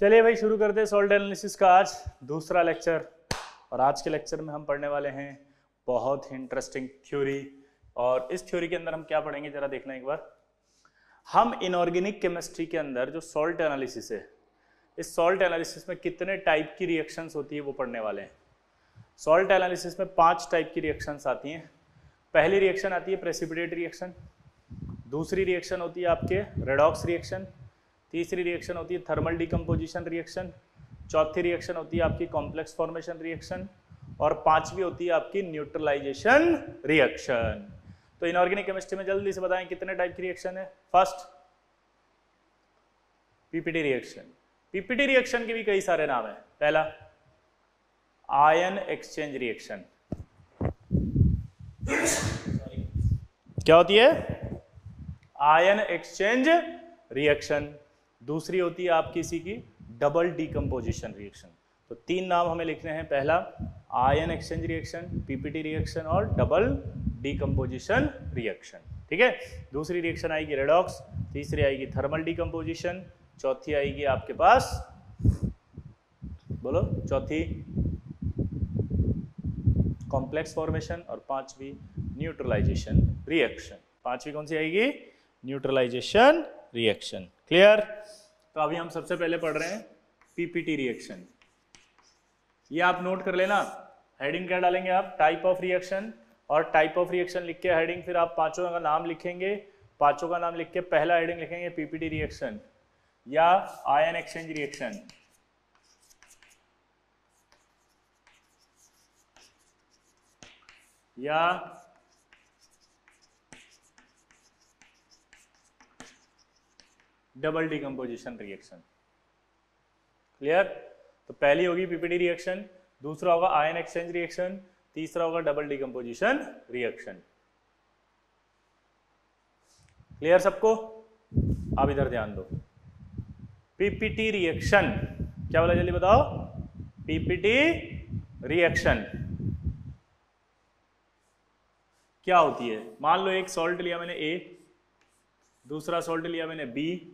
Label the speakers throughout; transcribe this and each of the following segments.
Speaker 1: चलिए भाई, शुरू करते हैं सॉल्ट एनालिसिस का आज। दूसरा लेक्चर और आज के लेक्चर में हम पढ़ने वाले हैं बहुत ही इंटरेस्टिंग थ्योरी और इस थ्योरी के अंदर हम क्या पढ़ेंगे, जरा देखना एक बार। हम इनऑर्गेनिक केमिस्ट्री के अंदर जो सॉल्ट एनालिसिस है, इस सॉल्ट एनालिसिस में कितने टाइप की रिएक्शंस होती है वो पढ़ने वाले हैं। सॉल्ट एनालिसिस में पाँच टाइप की रिएक्शंस आती हैं। पहली रिएक्शन आती है प्रेसिपिटेट रिएक्शन दूसरी रिएक्शन होती है आपके रेडॉक्स रिएक्शन तीसरी रिएक्शन होती है थर्मल डिकम्पोजिशन रिएक्शन चौथी रिएक्शन होती है आपकी कॉम्प्लेक्स फॉर्मेशन रिएक्शन और पांचवी होती है आपकी न्यूट्रलाइजेशन रिएक्शन तो इनऑर्गेनिक केमिस्ट्री में जल्दी से बताएँ कितने टाइप की रिएक्शन है? First PPT reaction PPT reaction के भी कई सारे नाम है। पहला आयन एक्सचेंज रिएक्शन क्या होती है? आयन एक्सचेंज रिएक्शन दूसरी होती है आपकी इसी की डबल डीकम्पोजिशन रिएक्शन तो तीन नाम हमें लिखने हैं। पहला ion exchange reaction PPT reaction और डबल डीकम्पोजिशन रिएक्शन ठीक है? दूसरी रिएक्शन आएगी रेडॉक्स तीसरी आएगी थर्मल डीकम्पोजिशन चौथी आएगी आपके पास, बोलो, चौथी कॉम्प्लेक्स फॉर्मेशन और पांचवी न्यूट्रलाइजेशन रिएक्शन पांचवी कौन सी आएगी? न्यूट्रलाइजेशन रिएक्शन क्लियर तो अभी हम सबसे पहले पढ़ रहे हैं पीपीटी रिएक्शन ये आप नोट कर लेना। हेडिंग क्या डालेंगे आप? टाइप ऑफ़ रिएक्शन और टाइप ऑफ़ रिएक्शन लिख के हेडिंग फिर आप पाँचों का नाम लिखेंगे। पाँचों का नाम लिख के पहला हेडिंग लिखेंगे पीपीटी रिएक्शन या आयन एक्सचेंज रिएक्शन या डबल डिकम्पोजिशन रिएक्शन क्लियर तो पहली होगी पीपीटी रिएक्शन दूसरा होगा आयन एक्सचेंज रिएक्शन तीसरा होगा डबल डिकम्पोजिशन रिएक्शन क्लियर सबको? आप इधर ध्यान दो। पीपीटी रिएक्शन क्या बोला जल्दी बताओ? पीपीटी रिएक्शन क्या होती है? मान लो एक सॉल्ट लिया मैंने ए दूसरा सॉल्ट लिया मैंने बी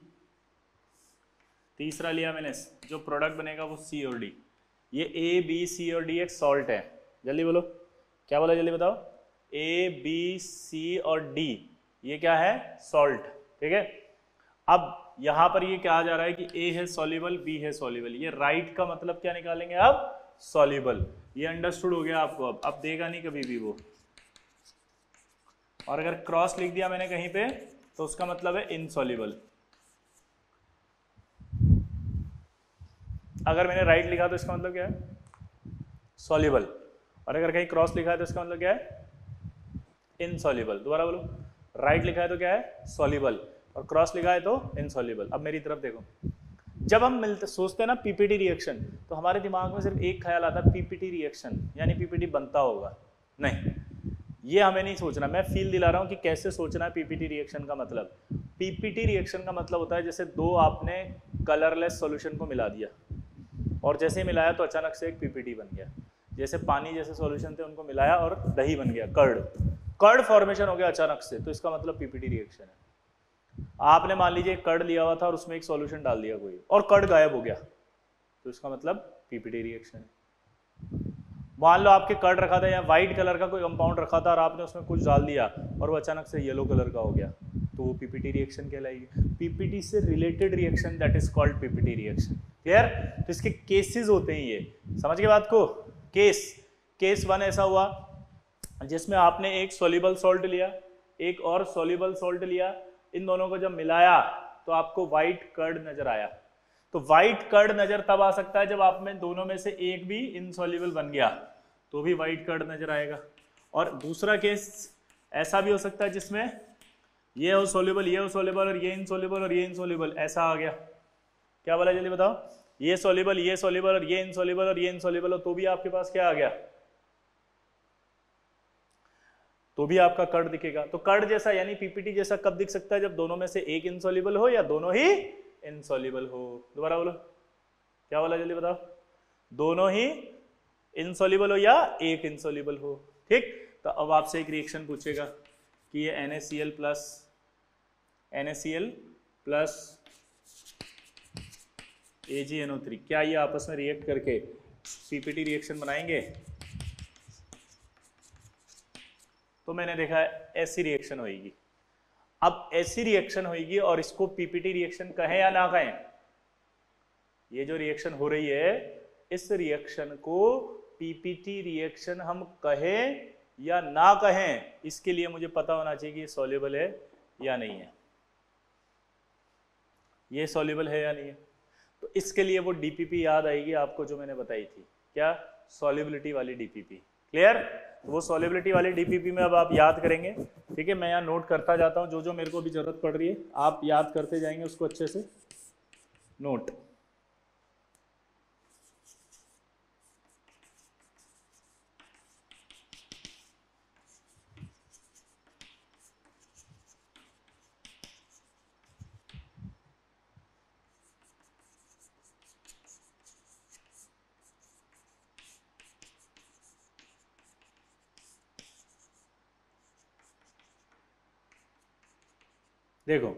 Speaker 1: तीसरा लिया मैंने, जो प्रोडक्ट बनेगा वो सी और डी ये ए बी सी और डी एक सॉल्ट है। जल्दी बोलो। क्या बोला? जल्दी बताओ। ए बी सी और डी ये क्या है? सॉल्ट ठीक है? अब यहाँ पर ये कहा जा रहा है कि ए है सॉल्युबल बी है सॉल्युबल ये राइट का मतलब क्या निकालेंगे अब सॉल्युबल ये अंडरस्टूड हो गया आपको अब। अब देगा नहीं कभी भी वो। और अगर क्रॉस लिख दिया मैंने कहीं पे तो उसका मतलब है इनसॉल्युबल अगर मैंने राइट लिखा तो इसका मतलब क्या है? सॉल्युबल और अगर कहीं क्रॉस लिखा है तो इसका मतलब क्या है? इनसॉल्युबल दोबारा बोलो। राइट लिखा है तो क्या है? सॉल्युबल और क्रॉस लिखा है तो इनसॉल्युबल अब मेरी तरफ़ देखो। जब हम मिलते, सोचते हैं ना पीपीटी रिएक्शन तो हमारे दिमाग में सिर्फ़ एक ख्याल आता है पीपीटी रिएक्शन यानी पीपीटी बनता होगा। नहीं। ये हमें नहीं सोचना। मैं फील दिला रहा हूँ कि कैसे सोचना है पीपीटी रिएक्शन का मतलब। पीपीटी रिएक्शन का मतलब होता है जैसे दो आपने कलरलेस सॉल्यूशन को मिला दिया। और जैसे ही मिलाया तो अचानक से एक पीपीटी बन गया। जैसे पानी जैसे सॉल्यूशन थे, उनको मिलाया और दही बन गया कर्ड कर्ड फॉर्मेशन हो गया अचानक से तो इसका मतलब पीपीटी रिएक्शन है। आपने मान लीजिए कर्ड लिया हुआ था और उसमें एक सॉल्यूशन डाल दिया कोई, और कर्ड गायब हो गया तो इसका मतलब पीपीटी रिएक्शन है। मान लो आपके कर्ड रखा था या व्हाइट कलर का कोई कंपाउंड रखा था और आपने उसमें कुछ डाल दिया और वो अचानक से येलो कलर का हो गया तो वो पीपीटी रिएक्शन कहलाएगी। पीपीटी से related reaction that is called PPT reaction clear तो इसके केसेस होते हैं ये। समझ के बात को? केस केस वन ऐसा हुआ, जिसमें आपने एक सोल्यूबल सॉल्ट लिया, एक और सोल्यूबल सॉल्ट लिया। इन दोनों को जब मिलाया तो आपको व्हाइट कर्ड नज़र आया। तो व्हाइट कर्ड नज़र तब आ सकता है जब आप में दोनों में से एक भी इनसॉल्युबल बन गया तो भी व्हाइट कर्ड नज़र आएगा। और दूसरा केस ऐसा भी हो सकता है जिसमें ये हो सोल्यूबल ये हो सोल्यूबल और ये इनसोल्यूबल और ये इनसोल्यूबल ऐसा आ गया। क्या बोला? जल्दी बताओ। ये सोल्यूबल ये सोल्यूबल और ये इनसोल्यूबल और ये इनसोल्यूबल हो तो भी आपके पास क्या आ गया? तो भी आपका कर्ड दिखेगा। तो कर्ड जैसा, यानी पीपीटी जैसा कब दिख सकता है? जब दोनों में से एक इनसोल्यूबल हो या दोनों ही इनसोल्यूबल हो। दोबारा बोलो। क्या बोला? जल्दी बताओ। दोनों ही इनसोल्यूबल हो या एक इनसोल्यूबल हो। ठीक? तो अब आपसे एक रिएक्शन पूछेगा कि ये NaCl plus NaCl plus A G N O three क्या ये आपस में रिएक्ट करके पीपीटी रिएक्शन बनाएँगे? तो मैंने देखा ऐसी रिएक्शन होगी अब ऐसी रिएक्शन होगी और इसको पीपीटी रिएक्शन कहें या ना कहें, ये जो रिएक्शन हो रही है, इस रिएक्शन को पीपीटी रिएक्शन हम कहें या ना कहें, इसके लिए मुझे पता होना चाहिए कि ये सॉल्युबल है या नहीं है। ये सॉल्युबल है या नहीं है? तो इसके लिए वो डीपीपी याद आएगी आपको जो मैंने बताई थी। क्या? सॉल्युबिलिटी वाली डीपीपी क्लियर तो वो सॉलिबिलिटी वाली डीपीपी में अब आप याद करेंगे। ठीक है, मैं यहाँ नोट करता जाता हूँ। जो जो मेरे को अभी ज़रूरत पड़ रही है, आप याद करते जाएँगे उसको अच्छे से। नोट देखो,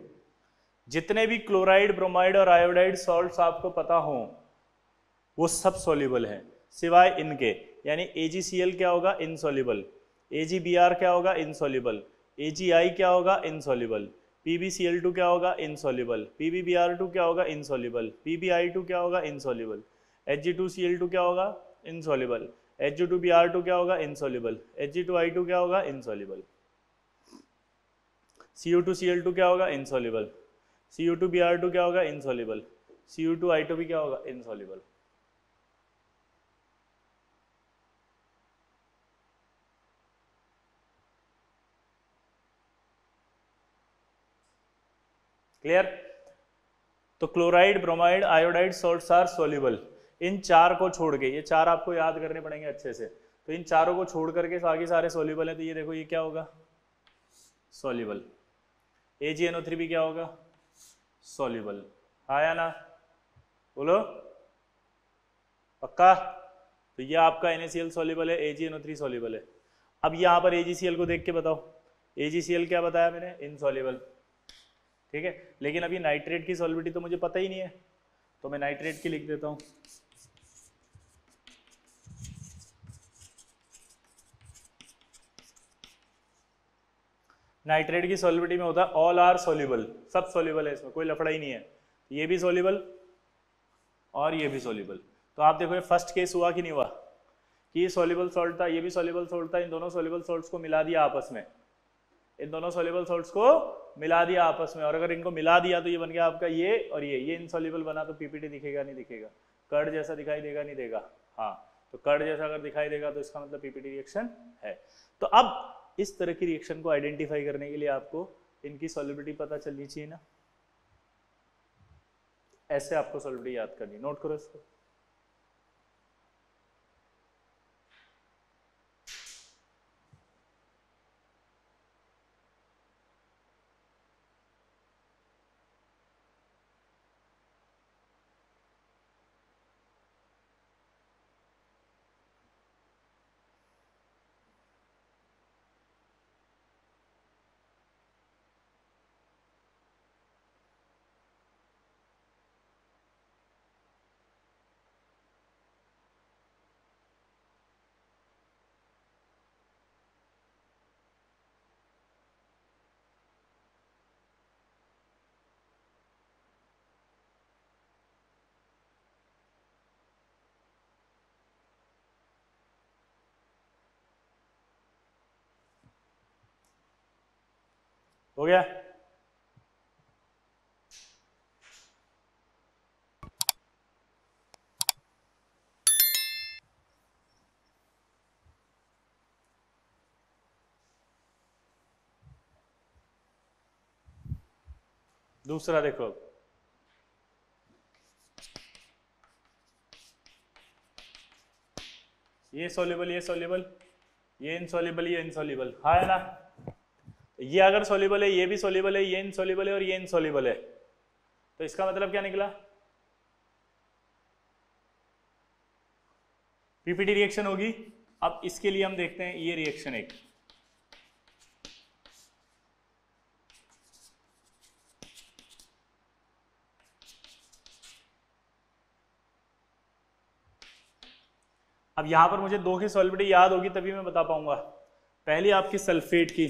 Speaker 1: जितने भी क्लोराइड ब्रोमाइड और आयोडाइड सॉल्ट्स आपको पता हो, वो सब सॉल्युबल हैं, सिवाय इनके। यानी AgCl क्या होगा? इनसॉल्युबल AgBr क्या होगा? इनसॉल्युबल AgI क्या होगा? इनसॉल्युबल PbCl2 क्या होगा? इनसॉल्युबल PbBr2 क्या होगा? इनसॉल्युबल PbI2 क्या होगा? इनसॉल्युबल Hg2Cl2 क्या होगा? इनसॉल्युबल Hg2Br2 क्या होगा? इनसॉल्युबल Hg2I2 क्या होगा? Insoluble C U two C L two क्या होगा? Insoluble C U two B R two क्या होगा? Insoluble C U two I two भी क्या होगा? इनसॉल्युबल क्लियर तो chloride bromide iodide salts are soluble इन चार को छोड़ के, ये चार आपको याद करने पड़ेंगे अच्छे से। तो इन चारों को छोड़ करके आगे सारे सोल्यूबल है तो ये देखो, ये क्या होगा? Soluble A G N O three भी क्या होगा? सॉल्यूबल हाँ या ना? बोलो। पक्का? तो ये आपका NaCl सॉल्यूबल है AgNO3 सॉल्यूबल है। अब यहाँ पर AgCl को देख के बताओ। AgCl क्या बताया मैंने? इनसॉल्यूबल ठीक है? लेकिन अभी नाइट्रेट की सॉलिबिलिटी तो मुझे पता ही नहीं है। तो मैं नाइट्रेट की लिख देता हूँ। नाइट्रेट की सॉलिबिलिटी में होता है ऑल आर सोल्यूबल सब सोल्यूबल है इसमें, कोई लफड़ा ही नहीं है। ये भी सोल्यूबल और ये भी सोल्यूबल तो आप देखो फ़र्स्ट केस हुआ कि नहीं हुआ? कि ये सोल्यूबल सॉल्ट था, ये भी सोल्यूबल सॉल्ट था, इन दोनों सोल्यूबल सॉल्ट्स को मिला दिया आपस में। इन दोनों सोल्यूबल सॉल्ट्स को मिला दिया आपस में, और अगर इनको मिला दिया तो ये बन गया आपका ये और ये। ये इनसॉल्यूबल बना तो पीपीटी दिखेगा, नहीं दिखेगा। कर्ड जैसा दिखाई देगा, नहीं देगा। हाँ तो कर्ड जैसा अगर दिखाई देगा तो इसका मतलब पीपीटी रिएक्शन है। तो अब इस तरह की रिएक्शन को आइडेंटिफाई करने के लिए आपको इनकी सॉलिबिलिटी पता चलनी चाहिए ना? ऐसे आपको सॉलिबिलिटी याद करनी नोट करो इसको। हो गया? दूसरा देखो। ये सोल्यूबल ये सोल्यूबल ये इनसोल्यूबल ये इनसोल्यूबल हाँ है ना? ये अगर सोल्यूबल है, ये भी सोल्यूबल है, ये इन है और ये इन है। तो इसका मतलब क्या निकला? पीपीटी रिएक्शन होगी। अब इसके लिए हम देखते हैं, ये रिएक्शन एक। अब यहाँ पर मुझे दो की सोलिबिटी याद होगी, तभी मैं बता पाऊँगा। पहली आपकी सल्फेट की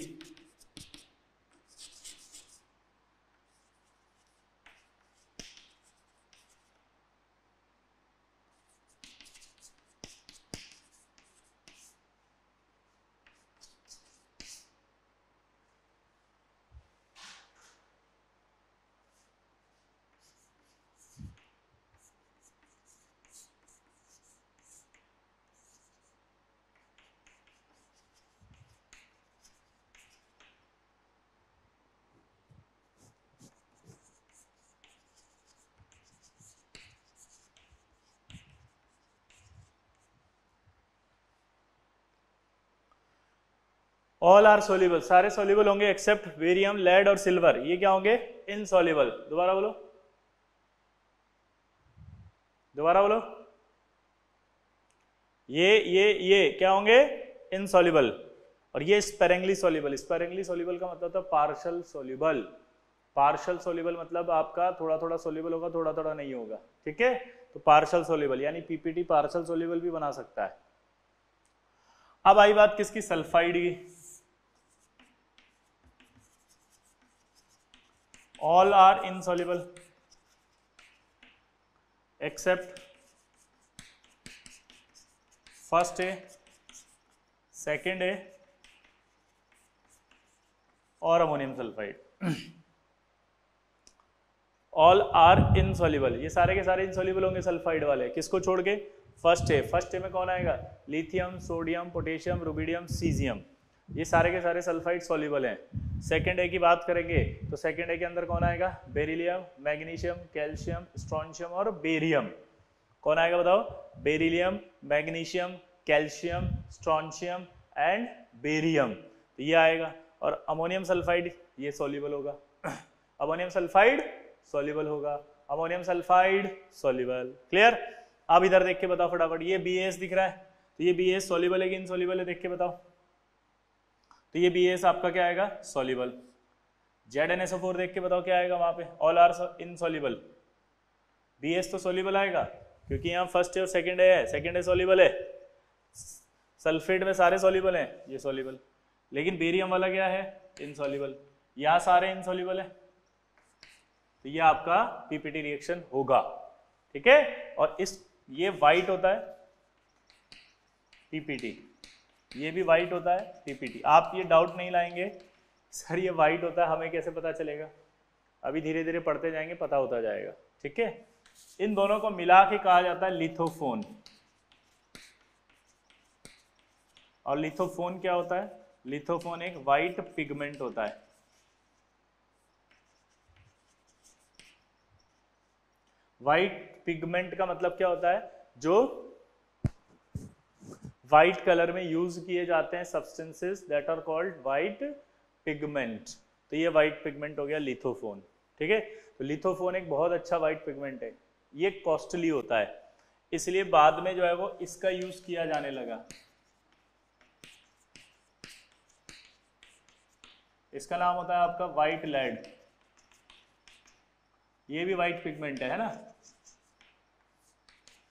Speaker 1: ऑल आर सोल्यूबल सारे सोल्यूबल होंगे एक्सेप्ट वेरियम लेड और सिल्वर ये क्या होंगे? इनसॉल्युबल दोबारा बोलो। दोबारा बोलो। ये ये ये क्या होंगे? इनसॉल्युबल और ये स्पेरेंगली सोल्यूबल स्पेरेंगली सोल्यूबल का मतलब था पार्शल सोल्यूबल पार्शल सोल्यूबल मतलब आपका थोड़ा थोड़ा सोल्यूबल होगा थोड़ा थोड़ा नहीं होगा। ठीक है? तो पार्शल सोल्यूबल यानी पीपीटी पार्शल सोल्यूबल भी बना सकता है। अब आई बात किसकी? सल्फाइड की। All are insoluble except first A, second A और ammonium sulphide all are insoluble ये सारे के सारे इनसॉल्युबल होंगे सल्फाइड वाले। किसको छोड़ के? फ़र्स्ट ए फ़र्स्ट ए में कौन आएगा? Lithium sodium potassium rubidium caesium ये सारे के सारे सल्फाइड सॉल्युबल हैं। सेकेंड ए की बात करेंगे तो सेकेंड ए के अंदर कौन आएगा? बेरिलियम मैग्नीशियम कैल्शियम स्ट्रॉन्शियम और बेरियम कौन आएगा बताओ? Beryllium magnesium calcium strontium and barium तो ये आएगा और अमोनियम सल्फाइड ये सॉल्युबल होगा। अमोनियम सल्फाइड सॉल्युबल होगा। अमोनियम सल्फाइड सॉल्युबल क्लियर अब इधर देख के बताओ फटाफट। ये बी दिख रहा है। तो ये बी एस सॉल्युबल है कि इनसॉल्युबल है? देख के बताओ। तो ये बी एस आपका क्या आएगा? Soluble Z N S four देख के बताओ क्या आएगा वहाँ पे? All are insoluble B S तो सॉल्युबल आएगा, क्योंकि यहाँ फ़र्स्ट और सेकंड है। सेकंड है सॉल्युबल है। सल्फेट में सारे सॉल्युबल हैं। ये सॉल्युबल लेकिन बेरियम वाला क्या है? इनसॉल्युबल यहाँ सारे इनसॉल्युबल है। तो ये आपका पीपीटी रिएक्शन होगा। ठीक है? और इस, ये वाइट होता है पीपीटी ये भी वाइट होता है पीपीटी आप ये डाउट नहीं लाएँगे। सर ये वाइट होता है, हमें कैसे पता चलेगा? अभी धीरे धीरे पढ़ते जाएँगे, पता होता जाएगा। ठीक है? इन दोनों को मिला के कहा जाता है लिथोफोन और लिथोफोन क्या होता है? लिथोफोन एक वाइट पिगमेंट होता है। वाइट पिगमेंट का मतलब क्या होता है? जो व्हाइट कलर में यूज़ किए जाते हैं substances that are called white pigment तो ये व्हाइट पिगमेंट हो गया लिथोफोन ठीक है? तो लिथोफोन एक बहुत अच्छा व्हाइट पिगमेंट है। ये कॉस्टली होता है। इसलिए बाद में जो है वो इसका यूज़ किया जाने लगा। इसका नाम होता है आपका व्हाइट लेड ये भी व्हाइट पिगमेंट है, है ना?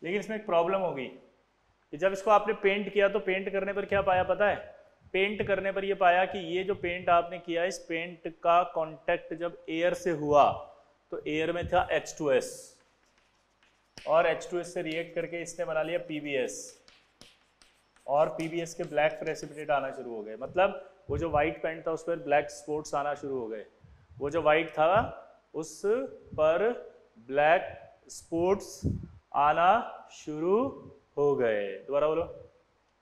Speaker 1: लेकिन इसमें एक प्रॉब्लम होगी कि जब इसको आपने पेंट किया तो पेंट करने पर क्या पाया पता है? पेंट करने पर यह पाया कि ये जो पेंट आपने किया, इस पेंट का कांटेक्ट जब एयर से हुआ तो एयर में था H2S और H2S से रिएक्ट करके इसने बना लिया PBS और PBS के ब्लैक प्रेसिपिटेट आना शुरू हो गए। मतलब वो जो व्हाइट पेंट था, उस पर ब्लैक स्पॉट्स आना शुरू हो गए। वो जो व्हाइट था, उस पर ब्लैक स्पॉट्स आना शुरू हो गए। दोबारा बोलो।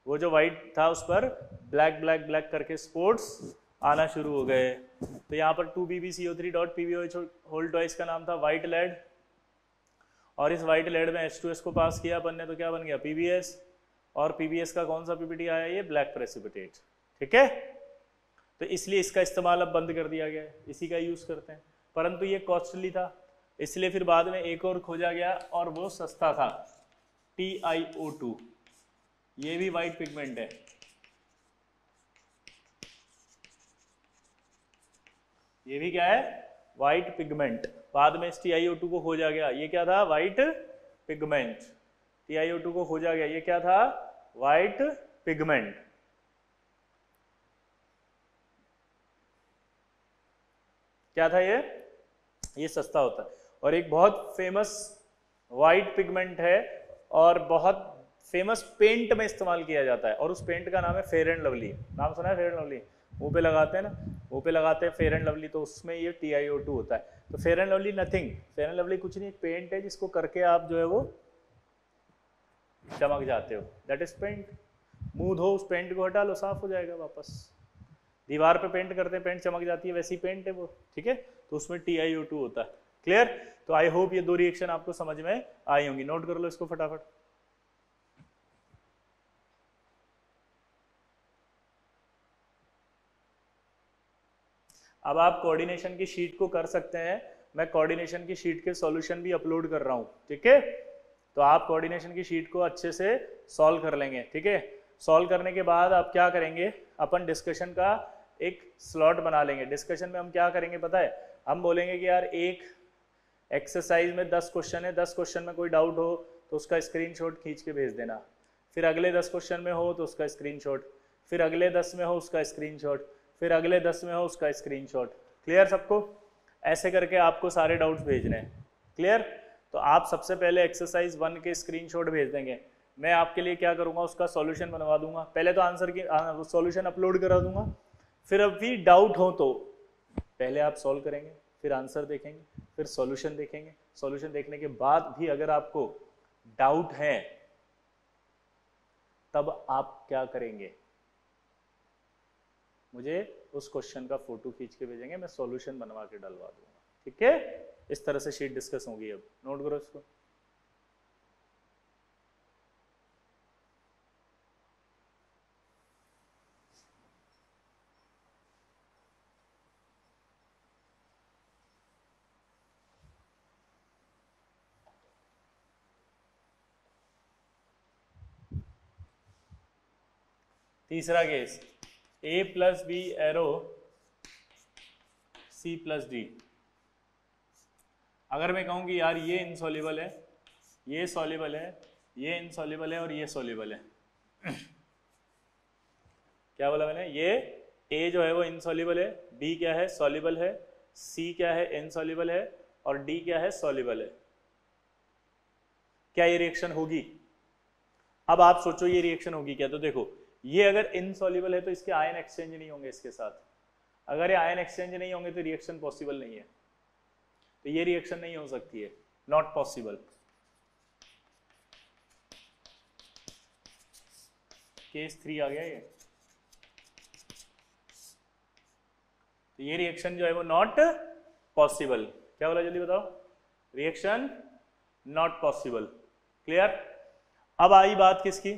Speaker 1: वो जो व्हाइट था उस पर ब्लैक ब्लैक ब्लैक करके स्पोर्ट्स आना शुरू हो गए। तो यहाँ पर two B B C O three dot P V hold twice का नाम था वाइट लेड और इस वाइट लेड में एच टू एस को पास किया अपन ने तो क्या बन गया? पी बी एस और पी बी एस का कौन सा पीपीटी आया? ये ब्लैक प्रेसिपिटेट ठीक है? तो इसलिए इसका इस्तेमाल अब बंद कर दिया गया है। इसी का यूज़ करते हैं। परंतु ये कॉस्टली था। इसलिए फिर बाद में एक और खोजा गया और वो सस्ता था। TiO2 ये भी वाइट पिगमेंट है। ये भी क्या है? वाइट पिगमेंट बाद में इस TiO2 को खोजा गया। ये क्या था? वाइट पिगमेंट TiO2 को खोजा गया। ये क्या था? व्हाइट पिगमेंट क्या था ये? ये सस्ता होता है। और एक बहुत फ़ेमस वाइट पिगमेंट है। और बहुत फ़ेमस पेंट में इस्तेमाल किया जाता है। और उस पेंट का नाम है फेयर एंड लवली नाम सुना है फेयर एंड लवली मुँह पे लगाते हैं ना? मुँह पे लगाते हैं फेयर एंड लवली तो उसमें ये टी आई ओ टू होता है। तो fair and lovely nothing fair and lovely कुछ नहीं पेंट है जिसको करके आप जो है वो चमक जाते हो। दैट इज़ पेंट मुँह धो, उस पेंट को हटा लो, साफ़ हो जाएगा वापस। दीवार पे पेंट करते हैं पेंट चमक जाती है, वैसी पेंट है वो, ठीक है? तो उसमें टी आई ओ टू होता है। क्लियर तो आई होप ये दो रिएक्शन आपको समझ में आई होंगी। नोट कर लो इसको फटाफट। अब आप कोऑर्डिनेशन की शीट को कर सकते हैं। मैं कोऑर्डिनेशन की शीट के सॉल्यूशन भी अपलोड कर रहा हूँ, ठीक है? तो आप कोऑर्डिनेशन की शीट को अच्छे से सॉल्व कर लेंगे, ठीक है? सॉल्व करने के बाद आप क्या करेंगे? अपन डिस्कशन का एक स्लॉट बना लेंगे। डिस्कशन में हम क्या करेंगे पता है? हम बोलेंगे कि यार एक एक्सरसाइज में दस क्वेश्चन है, दस क्वेश्चन में कोई डाउट हो तो उसका स्क्रीनशॉट खींच के भेज देना। फिर अगले दस क्वेश्चन में हो तो उसका स्क्रीनशॉट फिर अगले दस में हो, उसका स्क्रीनशॉट फिर अगले दस में हो, उसका स्क्रीनशॉट क्लियर सबको? ऐसे करके आपको सारे डाउट्स भेजने हैं। क्लियर तो आप सबसे पहले एक्सरसाइज वन के स्क्रीनशॉट भेज देंगे। मैं आपके लिए क्या करूँगा, उसका सॉल्यूशन बनवा दूँगा। पहले तो आंसर की सॉल्यूशन अपलोड करा दूँगा। फिर अभी डाउट हो तो पहले आप सॉल्व करेंगे। फिर आंसर देखेंगे, फिर सॉल्यूशन देखेंगे। सॉल्यूशन देखने के बाद भी अगर आपको डाउट है, तब आप क्या करेंगे? मुझे उस क्वेश्चन का फ़ोटो खींच के भेजेंगे, मैं सॉल्यूशन बनवा के डलवा दूँगा। ठीक है? इस तरह से शीट डिस्कस होगी अब। नोट करो इसको। तीसरा case A plus B arrow C plus D अगर मैं कहूँ कि यार ये इनसॉल्युबल है, ये सॉल्युबल है, ये इनसॉल्युबल है और ये सॉल्युबल है। क्या बोला मैंने? ये ए जो है वो इनसॉल्युबल है बी क्या है? सॉल्युबल है सी क्या है? इनसॉल्युबल है और डी क्या है? सॉल्युबल है। क्या ये रिएक्शन होगी? अब आप सोचो ये रिएक्शन होगी क्या? तो देखो ये अगर इनसॉल्युबल है तो इसके आयन एक्सचेंज नहीं होंगे इसके साथ। अगर ये आयन एक्सचेंज नहीं होंगे तो रिएक्शन पॉसिबल नहीं है। तो ये रिएक्शन नहीं हो सकती है। नॉट पॉसिबल केस थ्री आ गया ये। तो ये रिएक्शन जो है वो नॉट पॉसिबल क्या बोला जल्दी बताओ? रिएक्शन नॉट पॉसिबल क्लियर अब आई बात किसकी?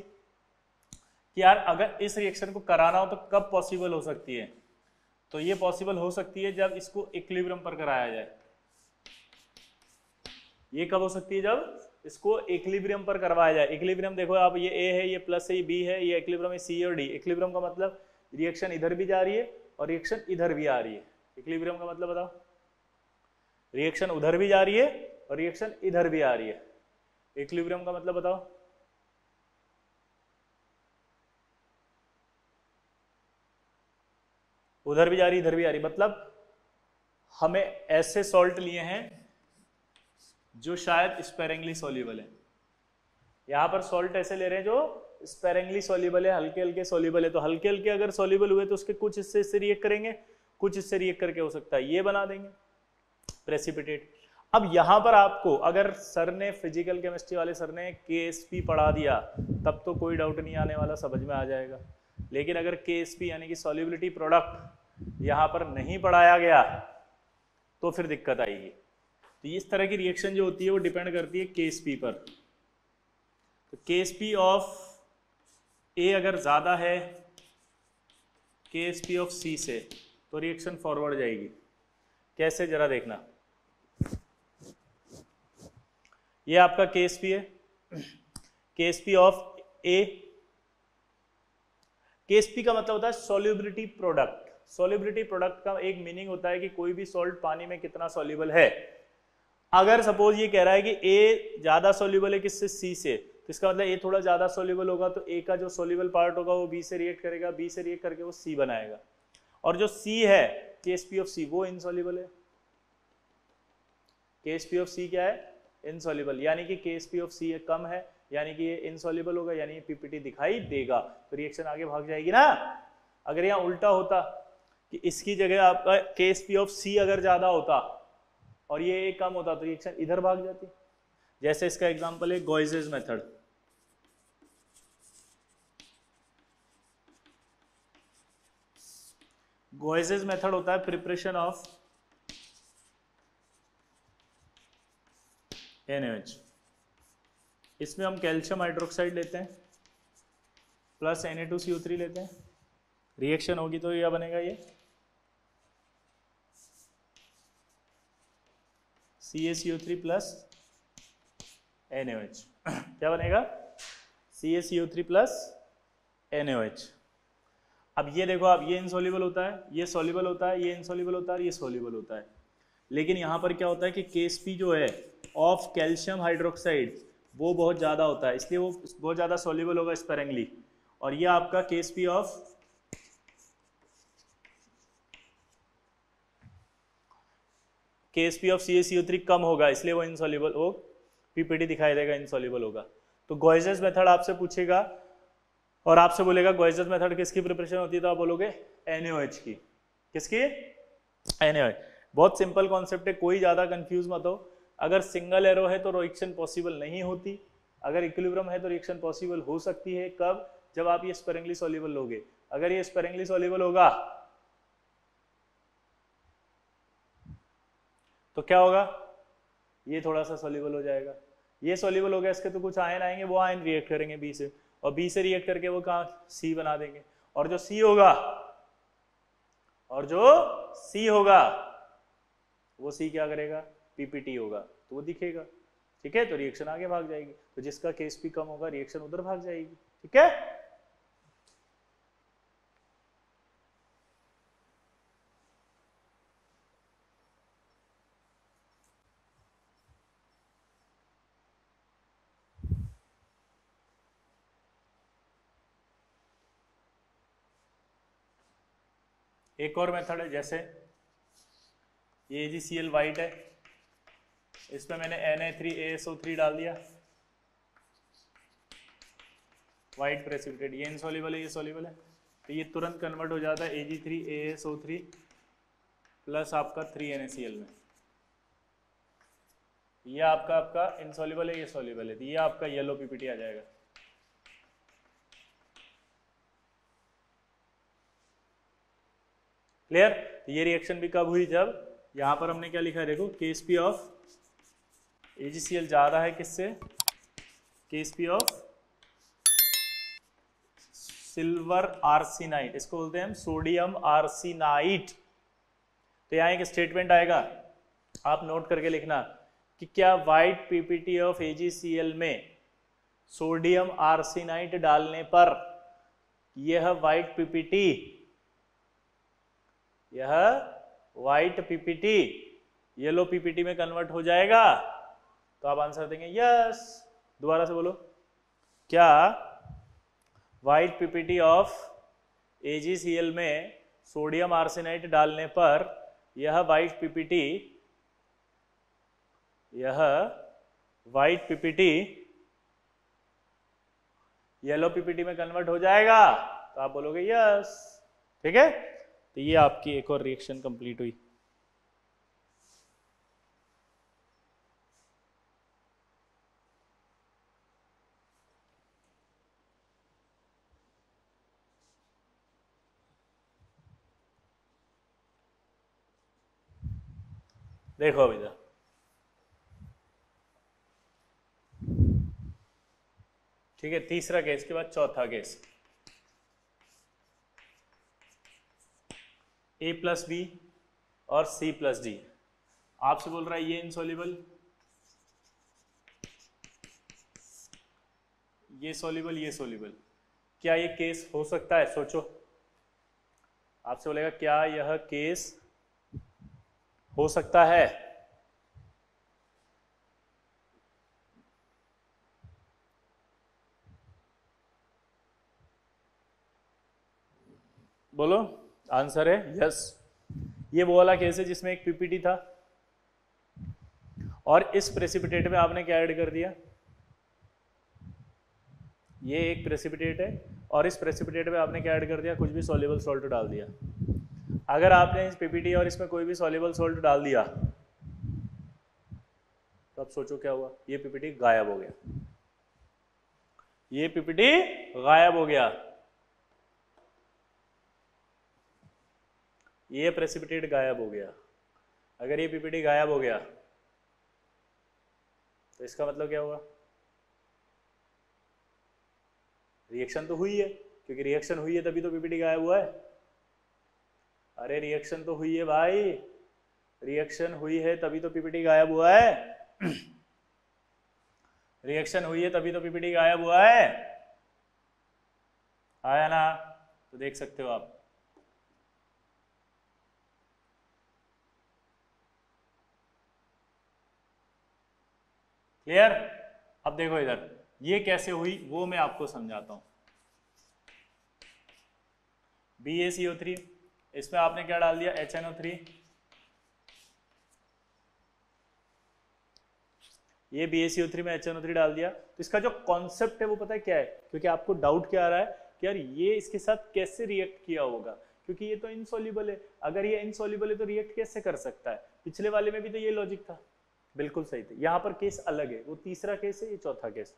Speaker 1: कि यार अगर इस रिएक्शन को कराना हो तो कब पॉसिबल हो सकती है? तो ये पॉसिबल हो सकती है जब इसको इक्विलिब्रियम पर कराया जाए। ये कब हो सकती है जब इसको इक्विलिब्रियम पर करवाया जाए? इक्विलिब्रियम देखो आप, ये ए है, ये प्लस है, ये बी है, ये इक्विलिब्रियम है सी और डी इक्विलिब्रियम का मतलब रिएक्शन इधर भी जा रही है और रिएक्शन इधर भी आ रही है। इक्विलिब्रियम का मतलब बताओ। रिएक्शन उधर भी जा रही है और रिएक्शन इधर भी आ रही है। इक्विलिब्रियम का मतलब बताओ। उधर भी जा रही, इधर भी आ रही। मतलब हमें ऐसे सॉल्ट लिए हैं जो शायद स्पेरेंगली सोल्यूबल है। यहाँ पर सॉल्ट ऐसे ले रहे हैं जो स्पेरेंगली सोल्यूबल है, हल्के हल्के सोल्यूबल है। तो हल्के हल्के अगर सोल्यूबल हुए तो उसके कुछ हिस्से इससे रिएक्ट करेंगे, कुछ इससे रिएक्ट करके हो सकता है। ये बना देंगे। प्रेसिपिटेट अब यहाँ पर आपको, अगर सर ने फ़िज़िकल केमिस्ट्री वाले सर ने के पढ़ा दिया, तब तो कोई डाउट नहीं आने वाला, समझ में आ जाएगा। लेकिन अगर के यानी कि सॉल्युबिलिटी प्रोडक्ट यहाँ पर नहीं पढ़ाया गया तो फिर दिक्कत आएगी। तो इस तरह की रिएक्शन जो होती है, वो डिपेंड करती है केस पी पर। तो के ऑफ़ ए अगर ज़्यादा है केएसपी ऑफ़ सी से तो रिएक्शन फॉरवर्ड जाएगी। कैसे? जरा देखना। ये आपका केएसपी है। के ऑफ़ ए केएसपी का मतलब होता है सोल्यूबिलिटी प्रोडक्ट सोल्यूबिलिटी प्रोडक्ट का एक मीनिंग होता है कि कोई भी सॉल्ट पानी में कितना सोल्यूबल है। अगर सपोज़ ये कह रहा है कि ए ज़्यादा सोल्यूबल है किससे? सी से। तो इसका मतलब ए थोड़ा ज़्यादा सोल्यूबल होगा तो ए का जो सोल्यूबल पार्ट होगा, वो बी से रिएक्ट करेगा बी से रिएक्ट करके वो सी बनाएगा। और जो सी है के एस पी ऑफ़ सी वो इनसॉल्यूबल है। के एस पी ऑफ़ सी क्या है? इनसॉल्यूबल यानी कि K S P of C कम है, यानी कि ये इनसॉल्यूबल होगा, यानी पीपीटी दिखाई देगा। तो रिएक्शन आगे भाग जाएगी ना। अगर यहाँ उल्टा होता कि इसकी जगह आपका के एस पी ऑफ़ सी अगर ज़्यादा होता और ये एक कम होता तो रिएक्शन इधर भाग जाती। जैसे इसका एग्जांपल है गोइजेज मेथड गोइजेज मेथड होता है प्रिपरेशन ऑफ़ NaOH इसमें हम कैल्शियम हाइड्रोक्साइड लेते हैं प्लस Na2CO3 लेते हैं। रिएक्शन होगी तो यह बनेगा ये? CaCO3 plus N O H क्या बनेगा? CaCO3 plus N O H अब ये देखो, अब ये इनसॉल्युबल होता है, ये सॉल्युबल होता है, ये इनसॉल्युबल होता है, ये सॉल्युबल होता है. लेकिन यहाँ पर क्या होता है कि केएसपी जो है ऑफ़ कैल्शियम हाइड्रोक्साइड वो बहुत ज़्यादा होता है. इसलिए वो बहुत ज़्यादा सॉल्युबल होगा स्पेरेंगली और ये आपका KSP of KSP of C कम होगा, इसलिए वो इनसॉल्युबल वो पीपीटी दिखाई देगा इनसॉल्युबल होगा। तो गोइजेस मेथड आपसे पूछेगा और आपसे बोलेगा गोइजेस मेथड किसकी प्रिपरेशन होती है? तो आप बोलोगे एनएच की। किसकी? एनएच बहुत सिंपल कॉन्सेप्ट है, कोई ज़्यादा कंफ्यूज मत हो। अगर सिंगल एरो है तो रिएक्शन पॉसिबल नहीं होती। अगर इक्विलिब्रियम है तो रिएक्शन पॉसिबल हो सकती है। कब? जब आप ये स्पेरिंगली सॉल्युबल लोगे। अगर ये स्पेरिंगली सॉल्युबल होगा तो क्या होगा? ये थोड़ा सा सोल्यूबल हो जाएगा। ये सोल्यूबल हो गया, इसके तो कुछ आयन आएँगे, वो आयन रिएक्ट करेंगे बी से। और बी से रिएक्ट करके वो कहा? सी बना देंगे। और जो सी होगा, और जो सी होगा, वो सी क्या करेगा? पीपीटी होगा। तो वो दिखेगा। ठीक है? तो रिएक्शन आगे भाग जाएगी। तो जिसका केस भी कम होगा रिएक्शन उधर भाग जाएगी। ठीक है? एक और मेथड है, जैसे ये जी सी एल वाइट है। इसमें मैंने N A three, A S O three डाल दिया। वाइट प्रेसिपिटेट ये इनसॉल्युबल है, ये सॉल्युबल है। तो ये तुरंत कन्वर्ट हो जाता है A G three, A S O three, plus आपका three N A C L में। ये आपका आपका इनसॉल्युबल है, ये सॉल्युबल है। तो ये आपका येलो पीपीटी आ जाएगा। क्लियर तो ये रिएक्शन भी कब हुई जब? यहाँ पर हमने क्या लिखा है? देखो केएसपी ऑफ़ एजीसीएल ज़्यादा है किससे? केएसपी ऑफ़ सिल्वर आर्सीनाइट इसको बोलते हैं हम सोडियम आर्सीनाइट तो यहाँ एक स्टेटमेंट आएगा। आप नोट करके लिखना कि क्या वाइट पीपीटी ऑफ़ एजीसीएल में सोडियम आर्सीनाइट डालने पर यह वाइट पीपीटी यह व्हाइट पीपीटी येलो पीपीटी में कन्वर्ट हो जाएगा। तो आप आंसर देंगे यस दोबारा से बोलो। क्या व्हाइट पीपीटी ऑफ़ एजीसीएल में सोडियम आर्सेनाइट डालने पर यह व्हाइट पीपीटी यह व्हाइट पीपीटी येलो पीपीटी में कन्वर्ट हो जाएगा। तो आप बोलोगे यस ठीक है? तो ये आपकी एक और रिएक्शन कंप्लीट हुई। देखो अभी ठीक है, तीसरा केस के बाद चौथा केस ए प्लस बी और सी प्लस डी आपसे बोल रहा है ये इनसॉल्युबल ये सोल्यूबल ये सोल्यूबल क्या ये केस हो सकता है? सोचो। आपसे बोलेगा, क्या यह केस हो सकता है? बोलो। आंसर है यस। ये वो वाला केस है जिसमें एक पीपीटी था। और इस प्रेसिपिटेट में आपने क्या ऐड कर दिया? ये एक प्रेसिपिटेट है और इस प्रेसिपिटेट में आपने क्या ऐड कर दिया? कुछ भी सॉल्युबल सॉल्ट डाल दिया। अगर आपने इस पीपीटी और इसमें कोई भी सॉल्युबल सॉल्ट डाल दिया तो आप सोचो क्या हुआ? ये पीपीटी गायब हो गया। ये पीपीटी गायब हो गया। ये प्रेसिपिटेट गायब हो गया। अगर ये पीपीटी गायब हो गया तो इसका मतलब क्या हुआ? रिएक्शन तो हुई है, क्योंकि रिएक्शन हुई है तभी तो पीपीटी गायब हुआ है। अरे रिएक्शन तो हुई है भाई। रिएक्शन हुई है तभी तो पीपीटी गायब हुआ है। रिएक्शन हुई है तभी तो पीपीटी गायब हुआ है। आया ना? तो देख सकते हो आप। क्लियर अब देखो इधर। ये कैसे हुई, वो मैं आपको समझाता हूँ। B A C O three इसमें आपने क्या डाल दिया? एच एन ओ थ्री ये बी एस थ्री में एच एन ओ थ्री डाल दिया। तो इसका जो कॉन्सेप्ट है, वो पता है क्या है? क्योंकि आपको डाउट क्या आ रहा है कि यार ये इसके साथ कैसे रिएक्ट किया होगा? क्योंकि ये तो इनसोल्यूबल है। अगर ये इनसोल्यूबल है तो रिएक्ट कैसे कर सकता है? पिछले वाले में भी तो ये लॉजिक था। बिल्कुल सही था। यहाँ पर केस अलग है। वो तीसरा केस है, ये चौथा केस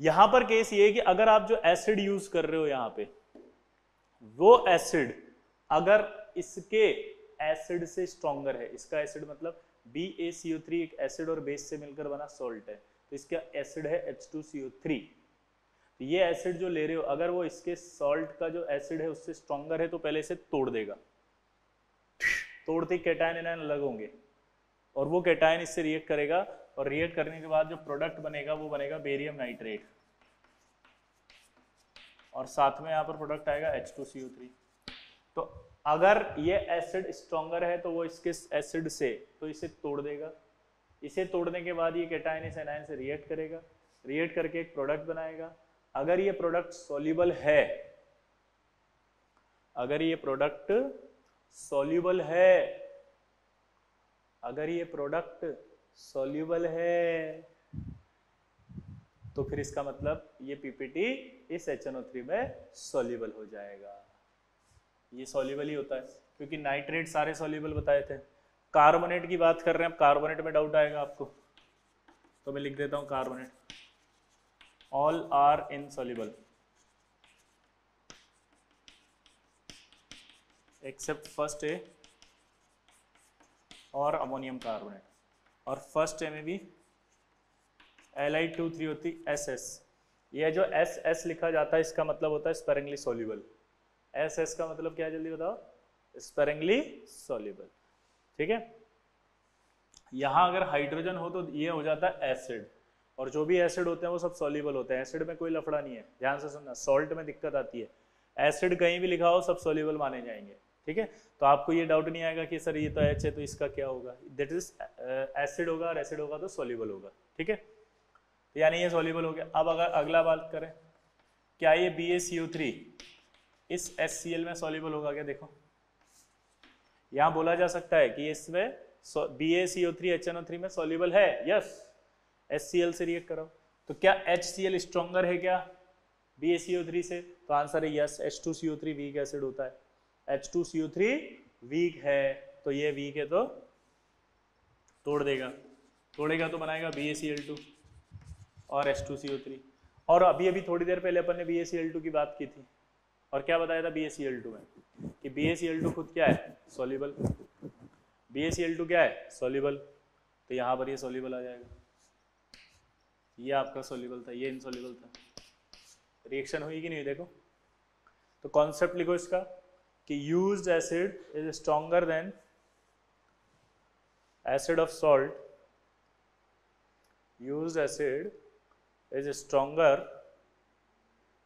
Speaker 1: यहाँ पर केस ये है कि अगर आप जो एसिड यूज़ कर रहे हो यहाँ पे, वो एसिड अगर इसके एसिड से स्ट्रॉन्गर है, इसका एसिड मतलब बी ए सी थ्री एक एसिड और बेस से मिलकर बना सॉल्ट है तो इसका एसिड है H two C O three तो ये एसिड जो ले रहे हो, अगर वो इसके सॉल्ट का जो एसिड है उससे स्ट्रॉन्गर है तो पहले इसे तोड़ देगा। तोड़ते कैटायन एनायन अलग होंगे। और वो कैटायन इससे रिएक्ट करेगा और रिएक्ट करने के बाद जो प्रोडक्ट बनेगा, वो बनेगा बेरियम नाइट्रेट और साथ में यहाँ पर प्रोडक्ट आएगा H two C O three तो अगर ये एसिड स्ट्रॉन्गर है तो वो इसके एसिड से तो इसे तोड़ देगा। इसे तोड़ने के बाद ये कैटाइन इस एनायन से रिएक्ट करेगा। रिएक्ट करके एक प्रोडक्ट बनाएगा। अगर ये प्रोडक्ट सोल्यूबल है, अगर ये प्रोडक्ट सोल्यूबल है अगर ये प्रोडक्ट सोल्यूबल है तो फिर इसका मतलब ये पीपीटी इस एच में सोल्यूबल हो जाएगा। ये सोल्यूबल ही होता है, क्योंकि नाइट्रेट सारे सोल्यूबल बताए थे। कार्बोनेट की बात कर रहे हैं, अब कार्बोनेट में डाउट आएगा आपको। तो मैं लिख देता हूँ carbonate all are insoluble except first A और अमोनियम कार्बोनेट। और फ़र्स्ट में भी एल आई टू थ्री होती एस एस ये जो एस एस लिखा जाता है, इसका मतलब होता है स्पेरिंगली सॉल्युबल एस एस का मतलब क्या जल्दी बताओ? स्पेरिंगली सॉल्युबल ठीक है? यहाँ अगर हाइड्रोजन हो तो ये हो जाता है एसिड और जो भी एसिड होते हैं, वो सब सॉल्युबल होते हैं। एसिड में कोई लफड़ा नहीं है। ध्यान से सुनना सॉल्ट में दिक्कत आती है। एसिड कहीं भी लिखा हो, सब सॉल्युबल माने जाएँगे। ठीक है? तो आपको ये डाउट नहीं आएगा कि सर ये तो एच है तो इसका क्या होगा? दैट इज़ एसिड होगा, और एसिड होगा तो सोल्यूबल होगा, ठीक है? तो यानी ये सॉल्युबल हो गया। अब अगर अगला बात करें, क्या ये B A C U three इस एस सी एल में सॉल्युबल होगा क्या? देखो। यहाँ बोला जा सकता है कि इसमें B A C O three H N O three में सॉल्युबल है। यस एस सी एल से रिएक्ट करो। तो क्या एच सी एल स्ट्रॉन्गर है क्या B A C O three से? तो आंसर है yes H two C O three weak acid होता है। H two C O three weak है तो ये वीक है तो तोड़ देगा। तोड़ेगा तो बनाएगा B A C L two और H two C O three और अभी अभी थोड़ी देर पहले अपन ने B A C L two की बात की थी। और क्या बताया था B S C L two में? कि B S C L two खुद क्या है? Soluble B S C L two क्या है? सॉल्युबल तो यहाँ पर ये सॉल्युबल आ जाएगा। ये आपका सॉल्युबल था, ये इनसॉल्युबल था। रिएक्शन हुई कि नहीं, देखो। तो कॉन्सेप्ट लिखो इसका। कि used acid is stronger than acid of salt used acid is stronger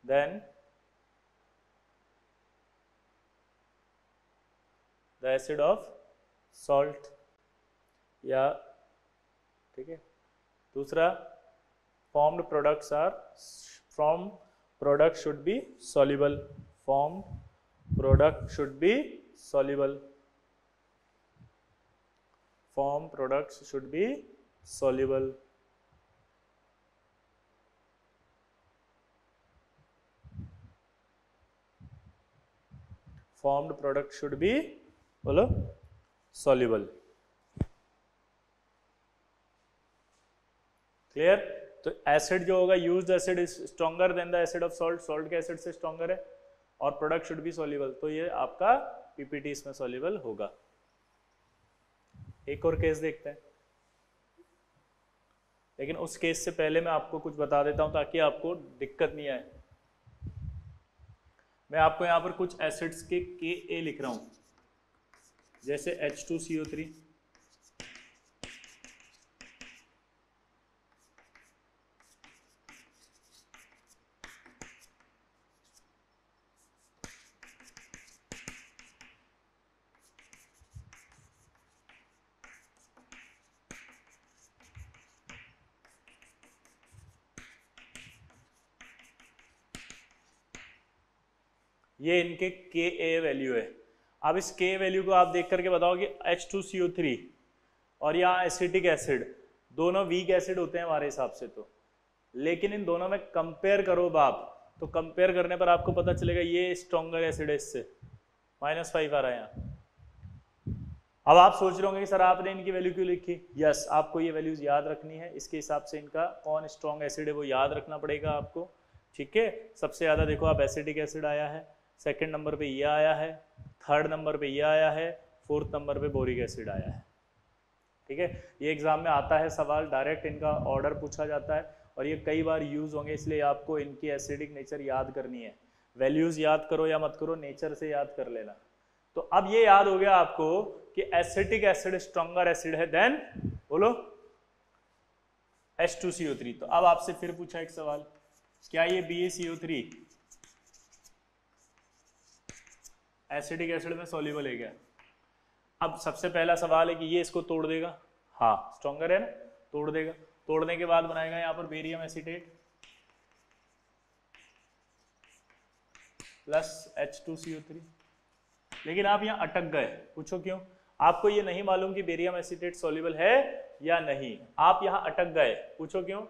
Speaker 1: than the acid of salt या, ठीक है? दूसरा formed products are from product should be soluble form product should be soluble form products should be soluble formed product should be बोलो soluble clear तो acid जो होगा used acid is stronger than the acid of salt salt के acid से stronger है और product should be soluble तो ये आपका पीपीटी इसमें सॉल्युबल होगा। एक और केस देखते हैं। लेकिन उस केस से पहले मैं आपको कुछ बता देता हूँ ताकि आपको दिक्कत नहीं आए। मैं आपको यहाँ पर कुछ एसिड्स के के ए लिख रहा हूँ। जैसे H2CO3 ये इनके के ए वैल्यू है। अब इस के वैल्यू को आप देख करके बताओ कि H2CO3 और यहाँ एसिटिक एसिड दोनों वीक एसिड होते हैं हमारे हिसाब से तो। लेकिन इन दोनों में कंपेयर करो बाप तो कंपेयर करने पर आपको पता चलेगा ये स्ट्रॉन्गर एसिड है इससे। माइनस फाइव आ रहा है यहाँ। अब आप सोच रहे होंगे कि सर आपने इनकी वैल्यू क्यों लिखी? यस आपको ये वैल्यूज़ याद रखनी है। इसके हिसाब से इनका कौन स्ट्रॉन्ग एसिड है वो याद रखना पड़ेगा आपको। ठीक है? सबसे ज़्यादा देखो आप एसिडिक एसिड आया है। सेकंड नंबर पे ये आया है थर्ड नंबर पे ये आया है फोर्थ नंबर पे बोरिक एसिड आया है। ठीक है? ये एग्ज़ाम में आता है सवाल डायरेक्ट इनका ऑर्डर पूछा जाता है और ये कई बार यूज़ होंगे, इसलिए आपको इनकी एसिडिक नेचर याद करनी है। वैल्यूज़ याद करो या मत करो नेचर से याद कर लेना। तो अब ये याद हो गया आपको कि एसिटिक एसिड स्ट्रॉन्गर एसिड है देन बोलो। H2CO3 तो अब आपसे फिर पूछा एक सवाल, क्या ये BaCO3 एसिडिक एसिड में सोल्यूबल है क्या? अब सबसे पहला सवाल है कि ये इसको तोड़ देगा? हाँ स्ट्रॉन्गर है ना? तोड़ देगा। तोड़ने के बाद बनाएगा यहाँ पर barium acetate plus H two C three लेकिन आप यहाँ अटक गए। पूछो क्यों? आपको ये नहीं मालूम कि बेरियम एसिटेट सोल्यूबल है या नहीं। आप यहाँ अटक गए। पूछो क्यों?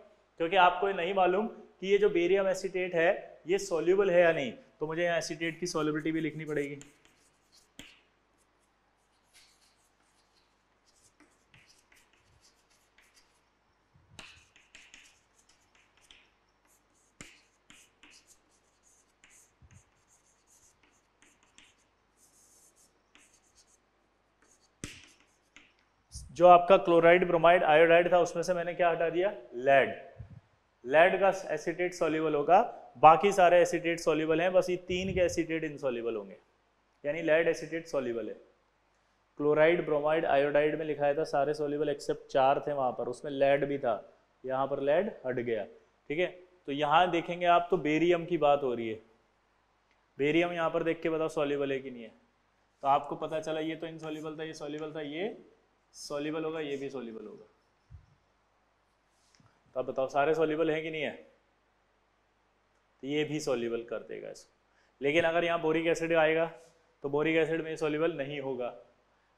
Speaker 1: क्योंकि आपको ये नहीं मालूम कि ये जो बेरियम एसिटेट है, ये सोल्यूबल है या नहीं। तो मुझे यहाँ एसिटेट की सॉल्युबिलिटी भी लिखनी पड़ेगी। जो आपका क्लोराइड ब्रोमाइड आयोडाइड था, उसमें से मैंने क्या हटा दिया? लेड लेड का एसिटेट सॉल्युबल होगा। बाकी सारे एसिटेट सॉल्युबल हैं, बस ये तीन के एसिटेट इनसॉल्युबल होंगे। यानी लेड एसिटेट सॉल्युबल है। क्लोराइड ब्रोमाइड आयोडाइड में लिखाया था, सारे सॉल्युबल एक्सेप्ट चार थे वहाँ पर। उसमें लेड भी था। यहाँ पर लेड हट गया। ठीक है? तो यहाँ देखेंगे आप तो बेरियम की बात हो रही है। बेरियम यहाँ पर देख के बताओ सॉल्युबल है कि नहीं है। तो आपको पता चला, ये तो इनसॉल्युबल था, ये सॉल्युबल था, ये सॉल्युबल होगा, ये भी सॉल्युबल होगा। तो आप बताओ, सारे सॉल्युबल हैं कि नहीं है? तो ये भी सॉल्युबल कर देगा इसको। लेकिन अगर यहाँ बोरिक एसिड आएगा तो बोरिक एसिड में सॉल्युबल नहीं होगा।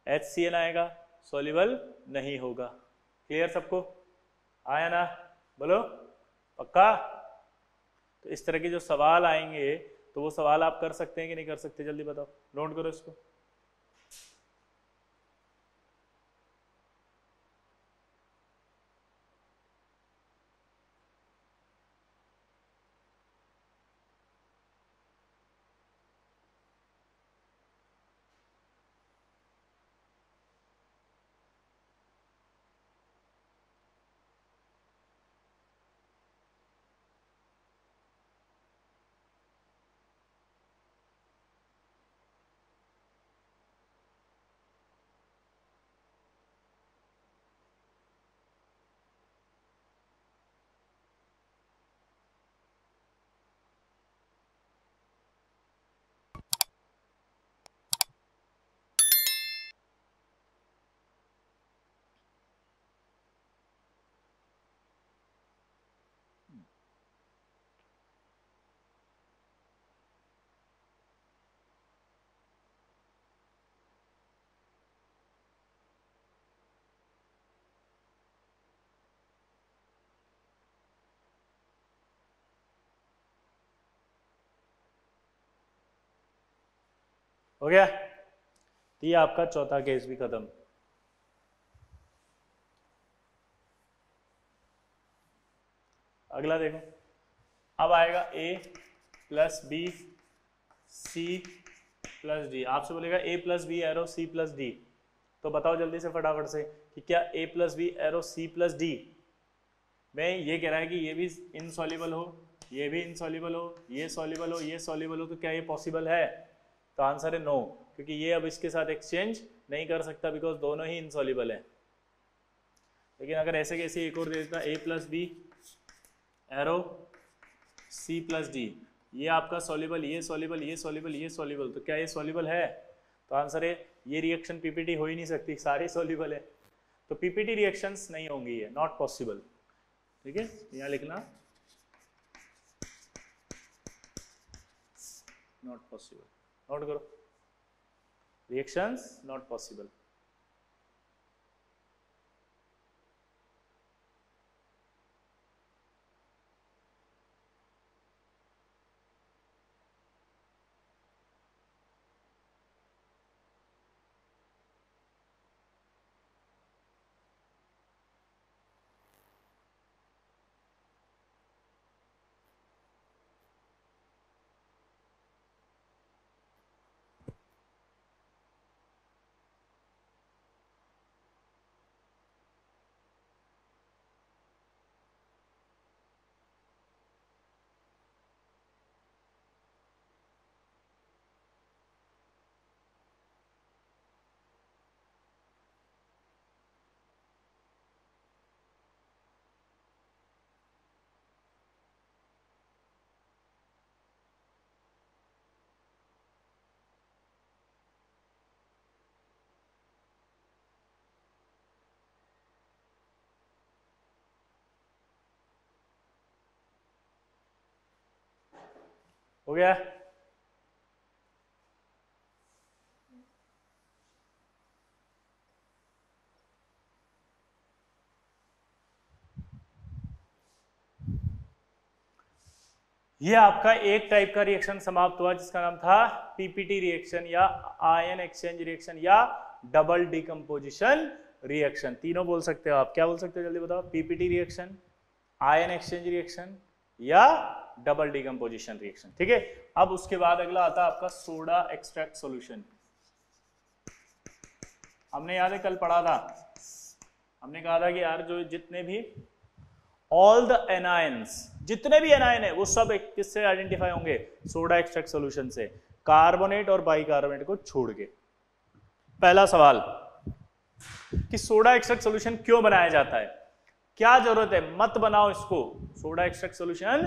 Speaker 1: एच सी एन आएगा सॉल्युबल नहीं होगा। क्लियर सबको? आया ना? बोलो? पक्का? तो इस तरह के जो सवाल आएँगे तो वो सवाल आप कर सकते हैं कि नहीं कर सकते? जल्दी बताओ। नोट करो इसको। हो गया? तो ये आपका चौथा केस भी खत्म। अगला देखो। अब आएगा A plus B C plus D आपसे बोलेगा A plus B arrow C plus D तो बताओ जल्दी से, फटाफट से, कि क्या A plus B arrow C plus D में ये कह रहा है कि ये भी इनसॉल्युबल हो, ये भी इनसॉल्युबल हो, ये सॉल्युबल हो, ये सॉल्युबल हो तो क्या ये पॉसिबल है? तो आंसर है नो क्योंकि ये अब इसके साथ एक्सचेंज नहीं कर सकता बिकॉज़ दोनों ही इनसॉल्युबल है। लेकिन अगर ऐसे कैसे एक और दे देता A plus B arrow C plus D ये आपका सॉल्युबल ये सॉल्युबल ये सॉल्युबल ये सॉल्युबल तो क्या ये सॉल्युबल है? तो आंसर है, ये रिएक्शन पीपीटी हो ही नहीं सकती, सारे सॉल्युबल है। तो पीपीटी रिएक्शंस नहीं होंगी ये नॉट पॉसिबल ठीक है? यहाँ लिखना। नॉट पॉसिबल नोट करो। रिएक्शंस नॉट पॉसिबल हो गया? ये आपका एक टाइप का रिएक्शन समाप्त हुआ, जिसका नाम था पीपीटी रिएक्शन या आयन एक्सचेंज रिएक्शन या डबल डिकम्पोजिशन रिएक्शन तीनों बोल सकते हो आप। क्या बोल सकते हो? जल्दी बताओ। PPT reaction ion exchange reaction या डबल डिकम्पोजिशन रिएक्शन ठीक है? अब उसके बाद अगला आता है आपका सोडा एक्सट्रैक्ट सॉल्यूशन हमने याद है, कल पढ़ा था? हमने कहा था कि यार जो जितने भी ऑल द एनायंस जितने भी एनायन है, वो सब एक किससे आइडेंटिफाई होंगे? सोडा एक्सट्रैक्ट सॉल्यूशन से। कार्बोनेट और बाइकार्बोनेट को छोड़ के। पहला सवाल, कि सोडा एक्सट्रैक्ट सॉल्यूशन क्यों बनाया जाता है? क्या ज़रूरत है? मत बनाओ इसको। सोडा एक्सट्रैक्ट सॉल्यूशन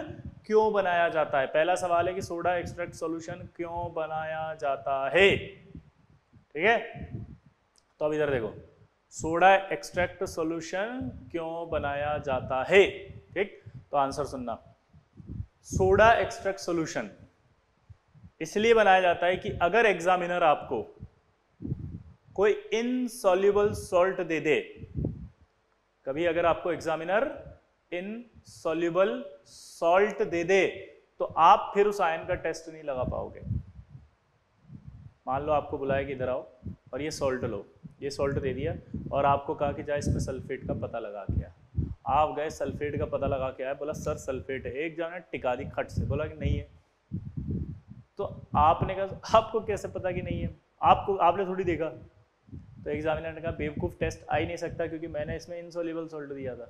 Speaker 1: क्यों बनाया जाता है? पहला सवाल है कि सोडा एक्सट्रैक्ट सॉल्यूशन क्यों बनाया जाता है? ठीक है? तो अब इधर देखो। सोडा एक्सट्रैक्ट सॉल्यूशन क्यों बनाया जाता है? ठीक? तो आंसर सुनना। सोडा एक्सट्रैक्ट सॉल्यूशन इसलिए बनाया जाता है कि अगर एग्जामिनर आपको कोई इनसॉल्युबल सॉल्ट दे दे कभी अगर आपको एग्जामिनर इन सॉल्युबल सॉल्ट दे दे तो आप फिर उस आयन का टेस्ट नहीं लगा पाओगे। मान लो आपको बुलाया कि इधर आओ, और ये सॉल्ट लो, ये सॉल्ट दे दिया, और आपको कहा कि जाए इसमें सल्फेट का पता लगा के आ। आप गए सल्फेट का पता लगा के आए, बोला, सर सल्फेट है। एक जाना टिका दी खट से, बोला कि नहीं है। तो आपने कहा, आपको कैसे पता कि नहीं है? आपको, आपने थोड़ी देखा। तो एग्जामिनर ने कहा, बेवकूफ़ टेस्ट आ ही नहीं सकता क्योंकि मैंने इसमें इनसोल्यूबल सॉल्ट दिया था।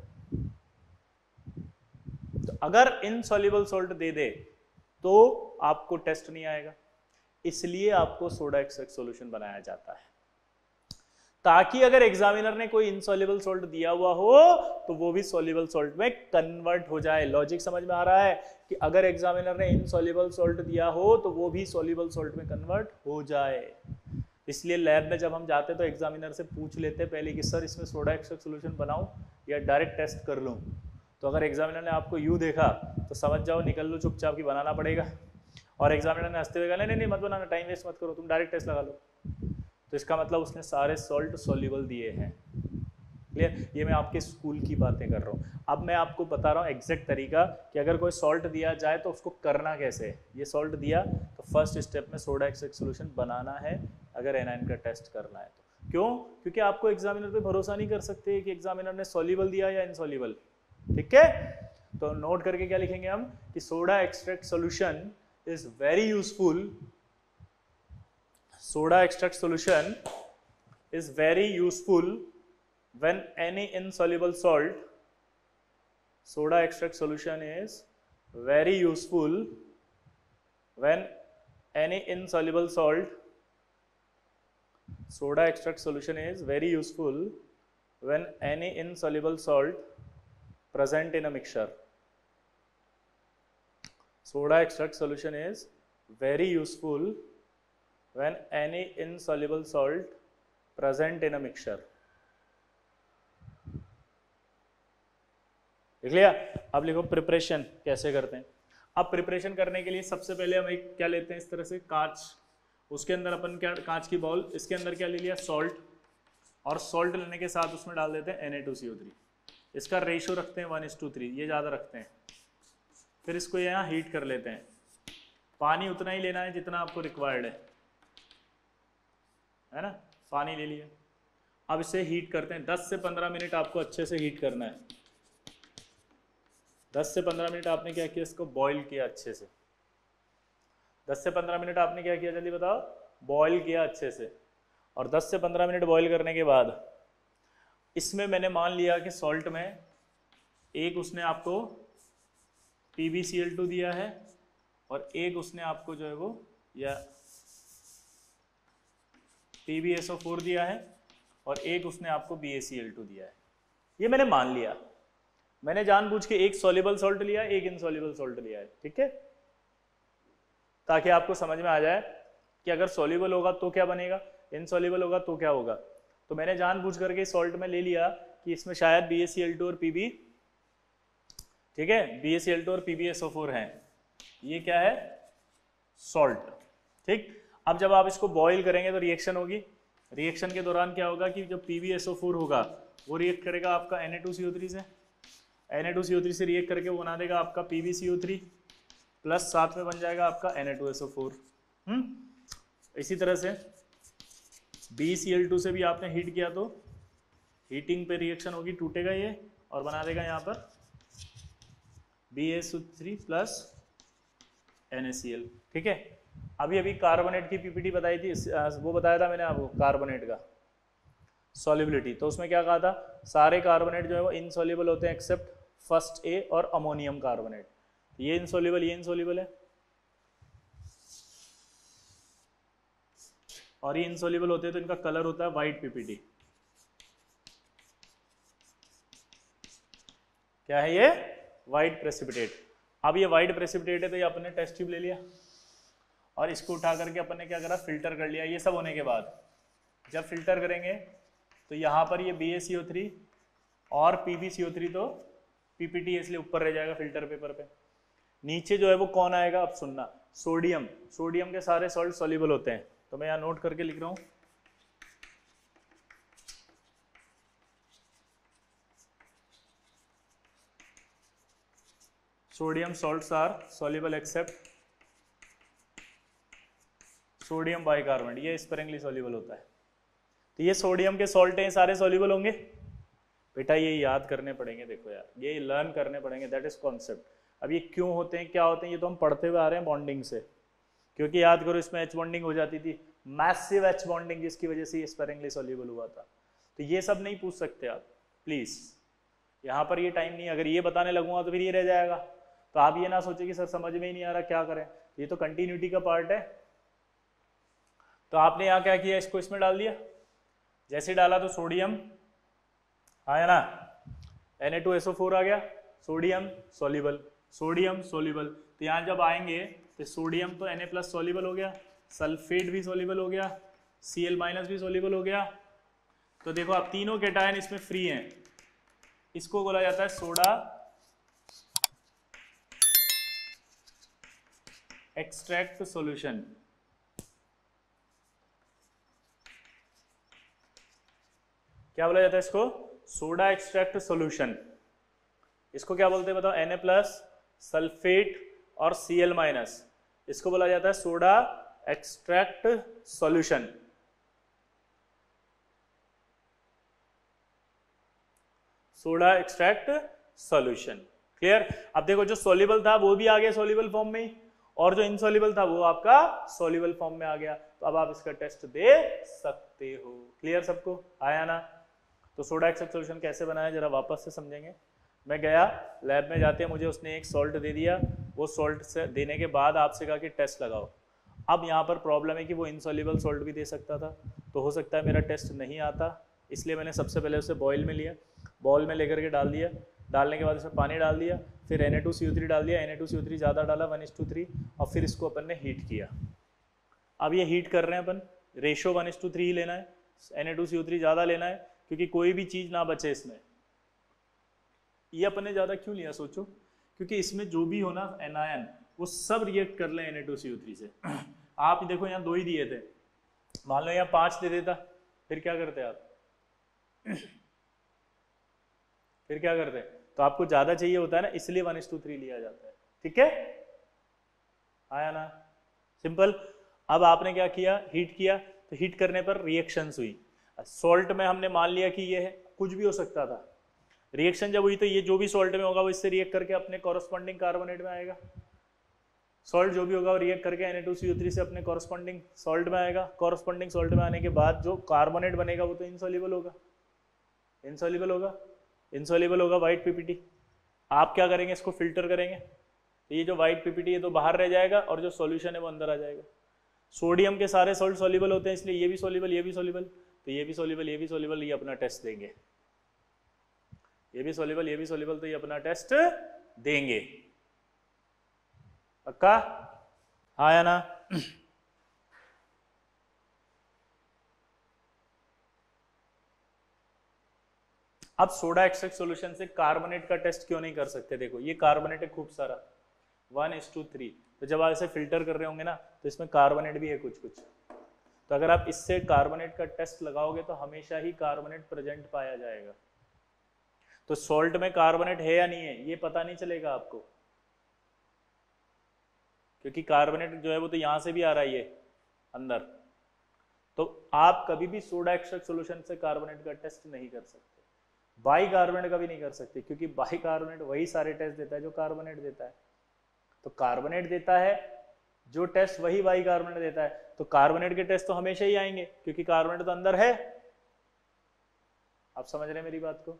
Speaker 1: तो अगर इनसॉल्युबल सॉल्ट दे दे तो आपको टेस्ट नहीं आएगा। इसलिए आपको सोडा एक्सट्रैक्ट सॉल्यूशन बनाया जाता है। ताकि अगर एग्जामिनर ने कोई इनसॉल्युबल सॉल्ट दिया हुआ हो तो वो भी सॉल्युबल सॉल्ट में कन्वर्ट हो जाए। लॉजिक समझ में आ रहा है कि अगर एग्जामिनर ने इनसॉल्युबल सॉल्ट दिया हो तो वो भी सॉल्युबल सॉल्ट में कन्वर्ट हो जाए। इसलिए लैब में जब हम जाते तो एग्जामिनर से पूछ लेते हैं पहले कि, सर, इसमें सोडा एक्सट्रैक्ट सोल्यूशन बनाऊँ या डायरेक्ट टेस्ट कर लूँ? तो अगर एग्जामिनर ने आपको यू देखा तो समझ जाओ, निकल लो चुपचाप की बनाना पड़ेगा। और एग्जामिनर ने हँसते हुए कहा, नहीं नहीं मत बनाना टाइम वेस्ट मत करो, तुम डायरेक्ट टेस्ट लगा लो। तो इसका मतलब उसने सारे सॉल्ट सोल्यूबल दिए हैं। क्लियर ये मैं आपके स्कूल की बातें कर रहा हूँ। अब मैं आपको बता रहा हूँ एग्जैक्ट तरीका कि अगर कोई सॉल्ट दिया जाए तो उसको करना कैसे? है ये सॉल्ट दिया तो फ़र्स्ट स्टेप में सोडा एक्सट्रैक्ट सोल्यूशन बनाना है, अगर एनाइन का टेस्ट करना है तो। क्यों? क्योंकि आपको एग्जामिनर पे भरोसा नहीं कर सकते कि एग्जामिनर ने सॉल्यूबल दिया या इनसॉल्यूबल ठीक है? तो नोट करके क्या लिखेंगे हम? कि soda extract solution is very useful soda extract solution is very useful when any insoluble salt soda extract solution is very useful. When any insoluble salt soda extract solution is very useful. When any insoluble salt present in a mixture soda extract solution is very useful. When any insoluble salt present in a mixture देख लिया? अब लिखो preparation कैसे करते हैं? अब preparation करने के लिए सबसे पहले हम एक क्या लेते हैं इस तरह से? कांच। उसके अंदर अपन क्या, कांच की बॉल इसके अंदर क्या ले लिया? सॉल्ट और सॉल्ट लेने के साथ उसमें डाल देते हैं Na2CO3 इसका रेशियो रखते हैं वन इज़ टू थ्री ये ज़्यादा रखते हैं। फिर इसको यहाँ हीट कर लेते हैं। पानी उतना ही लेना है जितना आपको रिक्वायर्ड है। है ना? पानी ले लिया। अब इसे हीट करते हैं। 10 से 15 मिनट आपको अच्छे से हीट करना है। 10 से 15 मिनट आपने क्या किया इसको? बॉईल किया अच्छे से। 10 से 15 मिनट आपने क्या किया? जल्दी बताओ। बॉईल किया अच्छे से। और 10 से 15 मिनट बॉईल करने के बाद इसमें मैंने मान लिया कि सॉल्ट में एक उसने आपको PbCl2 दिया है और एक उसने आपको जो है वो या PbSO4 दिया है और एक उसने आपको BaCl2 दिया है। ये मैंने मान लिया। मैंने जानबूझ के एक सॉल्युबल सॉल्ट लिया, एक इनसॉल्युबल सॉल्ट लिया है, ठीक है? ताकि आपको समझ में आ जाए कि अगर सॉल्युबल होगा तो क्या बनेगा इनसॉल्युबल होगा तो क्या होगा। तो मैंने जानबूझ करके सॉल्ट में ले लिया कि इसमें शायद BaCl2 और Pb ठीक है? BaCl2 और PbSO4 हैं। ये क्या है? सॉल्ट ठीक? अब जब आप इसको बॉईल करेंगे तो रिएक्शन होगी। रिएक्शन के दौरान क्या होगा कि जब PbSO4 होगा, वो रिएक्ट करेगा आपका Na2CO3 से। Na2CO3 से रिएक्ट करके वो बना देगा आपका PbCO3 प्लस साथ में बन जाएगा आपका Na2SO4 हम्म? इसी तरह से BCl2 से भी आपने हीट किया तो हीटिंग पे रिएक्शन होगी, टूटेगा ये, और बना देगा यहाँ पर BaSO3 प्लस NaCl ठीक है? अभी अभी कार्बोनेट की पीपीटी बताई थी वो बताया था मैंने आपको कार्बोनेट का। सॉलिबिलिटी तो उसमें क्या कहा था? सारे कार्बोनेट जो है वो इनसॉल्युबल होते हैं एक्सेप्ट फ़र्स्ट ए और अमोनियम कार्बोनेट। ये इनसॉल्युबल ये इनसॉल्युबल है। और ये इनसॉल्युबल होते हैं तो इनका कलर होता है वाइट पीपीटी क्या है ये? वाइट प्रेसिपिटेट अब ये वाइट प्रेसिपिटेट है तो ये अपने टेस्ट ट्यूब ले लिया। और इसको उठा करके अपन ने क्या करा? फ़िल्टर कर लिया। ये सब होने के बाद। जब फ़िल्टर करेंगे तो यहाँ पर ये बी और पी तो पी पी इसलिए ऊपर रह जाएगा फ़िल्टर पेपर पे। नीचे जो है वो कौन आएगा? अब सुनना। सोडियम। सोडियम के सारे सॉल्ट सॉल्युबल होते हैं। तो मैं यहाँ नोट करके लिख रहा हूँ। Sodium salts are soluble except sodium bicarbonate. ये स्परिंगली सॉल्युबल होता है। तो ये सोडियम के सॉल्ट हैं सारे सॉल्युबल होंगे? बेटा, ये याद करने पड़ेंगे, देखो यार, ये लर्न करने पड़ेंगे दैट इज़ कॉन्सेप्ट अब ये क्यों होते हैं, क्या होते हैं, ये तो हम पढ़ते हुए आ रहे हैं बॉन्डिंग से। क्योंकि याद करो, इसमें एच बॉन्डिंग हो जाती थी मैसिव एच बॉन्डिंग जिसकी वजह से ये स्पेरिंगली सॉल्युबल हुआ था। तो ये सब नहीं पूछ सकते आप प्लीज़ यहाँ पर ये टाइम नहीं, अगर ये बताने लगूँगा तो फिर ये रह जाएगा। तो आप ये ना सोचे कि सर समझ में ही नहीं आ रहा, क्या करें। ये तो कंटिन्यूटी का पार्ट है। तो आपने यहाँ क्या किया, इसको इसमें डाल दिया? जैसे डाला तो सोडियम आया ना? Na2SO4 आ गया। सोडियम सोल्यूबल सोडियम सोल्यूबल तो यहाँ जब आएँगे तो सोडियम तो Na प्लस सोल्यूबल हो गया। सल्फेट भी सोलिबल हो गया। Cl माइनस भी सोलिबल हो गया। तो देखो, आप तीनों केटायन इसमें फ्री हैं। इसको बोला जाता है सोडा एक्सट्रैक्ट सॉल्यूशन क्या बोला जाता है इसको? सोडा एक्सट्रैक्ट सोल्यूशन इसको क्या बोलते हैं बताओ? एन ए प्लस सल्फेट और सी एल माइनस इसको बोला जाता है soda extract solution soda extract solution clear अब देखो, जो सोल्यूबल था, वो भी आ गया सोल्यूबल फॉर्म में और जो इनसोल्यूबल था, वो आपका सोल्यूबल फॉर्म में आ गया. तो अब आप इसका टेस्ट दे सकते हो. क्लियर सबको? आया ना? तो सोडा एक्सट्रैक्ट सोल्यूशन कैसे बनाया, जरा वापस से समझेंगे। मैं गया, लैब में जाते मुझे उसने एक सॉल्ट दे दिया। वो सॉल्ट से देने के बाद आपसे कहा कि टेस्ट लगाओ। अब यहाँ पर प्रॉब्लम है कि वो इनसॉल्युबल सॉल्ट भी दे सकता था। तो हो सकता है मेरा टेस्ट नहीं आता, इसलिए मैंने सबसे पहले उसे बॉयल में लिया। बॉल में लेकर के डाल दिया। डालने के बाद उसमें पानी डाल दिया, फिर N A two C three डाल दिया। N A two C three ज़्यादा डाला वन इस टू थ्री और फिर इसको अपन ने हीट किया। अब ये हीट कर रहे हैं अपन। Ratio one is two three ही लेना है। N A two C three ज़्यादा लेना है। क्योंकि कोई भी चीज़ ना बचे इसमें। ये अपने ज़्यादा क्यों लिया, सोचो? क्योंकि इसमें जो भी हो ना एनायन वो सब रिएक्ट कर लें एन से। आप देखो, यहाँ दो ही दिए थे। मान लो यहाँ पाँच दे देता, फिर क्या करते आप? फिर क्या करते? तो आपको ज़्यादा चाहिए होता है ना, इसलिए वन इस टू थ्री लिया जाता है। ठीक है? आया ना? सिंपल अब आपने क्या किया? हीट किया तो हीट करने पर रिएक्शंस हुई। सॉल्ट में हमने मान लिया कि ये है, कुछ भी हो सकता था। रिएक्शन जब हुई तो ये जो भी सॉल्ट में होगा वो इससे रिएक्ट करके अपने कॉरस्पॉन्डिंग कार्बोनेट में आएगा। सॉल्ट जो भी होगा वो रिएक्ट करके Na2CO3 से अपने कॉरस्पॉन्डिंग सॉल्ट में आएगा। कॉरस्पॉन्डिंग सॉल्ट में आने के बाद जो कार्बोनेट बनेगा वो तो इनसॉल्युबल होगा। इनसॉल्युबल होगा। इनसॉल्युबल होगा व्हाइट पीपीटी आप क्या करेंगे, इसको फ़िल्टर करेंगे? तो ये जो व्हाइट पीपीटी है तो बाहर रह जाएगा और जो सॉल्यूशन है वो अंदर आ जाएगा। सोडियम के सारे सॉल्ट सॉल्युबल होते हैं, इसलिए ये भी सॉल्युबल ये भी सॉल्युबल तो ये भी सॉल्युबल ये भी सॉल्युबल ये अपना टेस्ट देंगे। ये भी सोल्यूबल ये भी सोल्यूबल तो ये अपना टेस्ट देंगे। पक्का? हाँ या ना? अब सोडा एक्सट्रैक्ट सॉल्यूशन से कार्बोनेट का टेस्ट क्यों नहीं कर सकते? देखो, ये कार्बोनेट है खूब सारा। वन एस टू थ्री तो जब आप इसे फ़िल्टर कर रहे होंगे ना तो इसमें कार्बोनेट भी है कुछ कुछ तो अगर आप इससे कार्बोनेट का टेस्ट लगाओगे तो हमेशा ही कार्बोनेट प्रेजेंट पाया जाएगा। तो सॉल्ट में कार्बोनेट है या नहीं है, ये पता नहीं चलेगा आपको। क्योंकि कार्बोनेट जो है, वो तो यहाँ से भी आ रहा है ये, अंदर। तो आप कभी भी सोडा एक्सट्रैक्ट सॉल्यूशन से कार्बोनेट का टेस्ट नहीं कर सकते। बाई कार्बोनेट का भी नहीं कर सकते, क्योंकि बाई कार्बोनेट वही सारे टेस्ट देता है जो कार्बोनेट देता है। तो कार्बोनेट देता है जो टेस्ट वही बाई कार्बोनेट देता है। तो कार्बोनेट के टेस्ट तो हमेशा ही आएँगे, क्योंकि कार्बोनेट तो अंदर है। आप समझ रहे हैं मेरी बात को?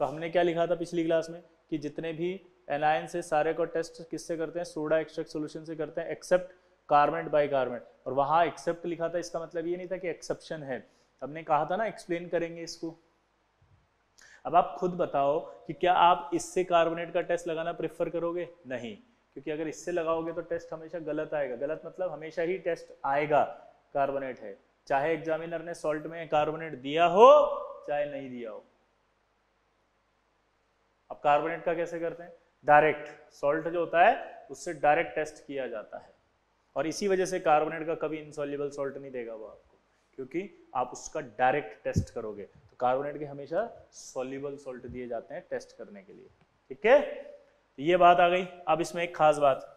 Speaker 1: तो हमने क्या लिखा था पिछली क्लास में? कि जितने भी एनायन से सारे को टेस्ट किससे करते हैं? सोडा एक्सट्रैक्ट सोल्यूशन से करते हैं एक्सेप्ट कार्बनेट बाई कार्बनेट और वहाँ एक्सेप्ट लिखा था, इसका मतलब ये नहीं था कि एक्सेप्शन है। हमने कहा था ना एक्सप्लेन करेंगे इसको। अब आप खुद बताओ कि क्या आप इससे कार्बोनेट का टेस्ट लगाना प्रेफर करोगे? नहीं। क्योंकि अगर इससे लगाओगे तो टेस्ट हमेशा गलत आएगा। गलत मतलब हमेशा ही टेस्ट आएगा, कार्बोनेट है। चाहे एग्जामिनर ने सॉल्ट में कार्बोनेट दिया हो, चाहे नहीं दिया हो। अब कार्बोनेट का कैसे करते हैं? डायरेक्ट सॉल्ट जो होता है, उससे डायरेक्ट टेस्ट किया जाता है। और इसी वजह से कार्बोनेट का कभी इंसॉल्युबल सॉल्ट नहीं देगा वो आपको, क्योंकि आप उसका डायरेक्ट टेस्ट करोगे। तो कार्बोनेट के हमेशा सॉल्युबल सॉल्ट दिए जाते हैं टेस्ट करने के लिए। ठीक है? तो ये बात आ गई। अब इसमें एक खास बात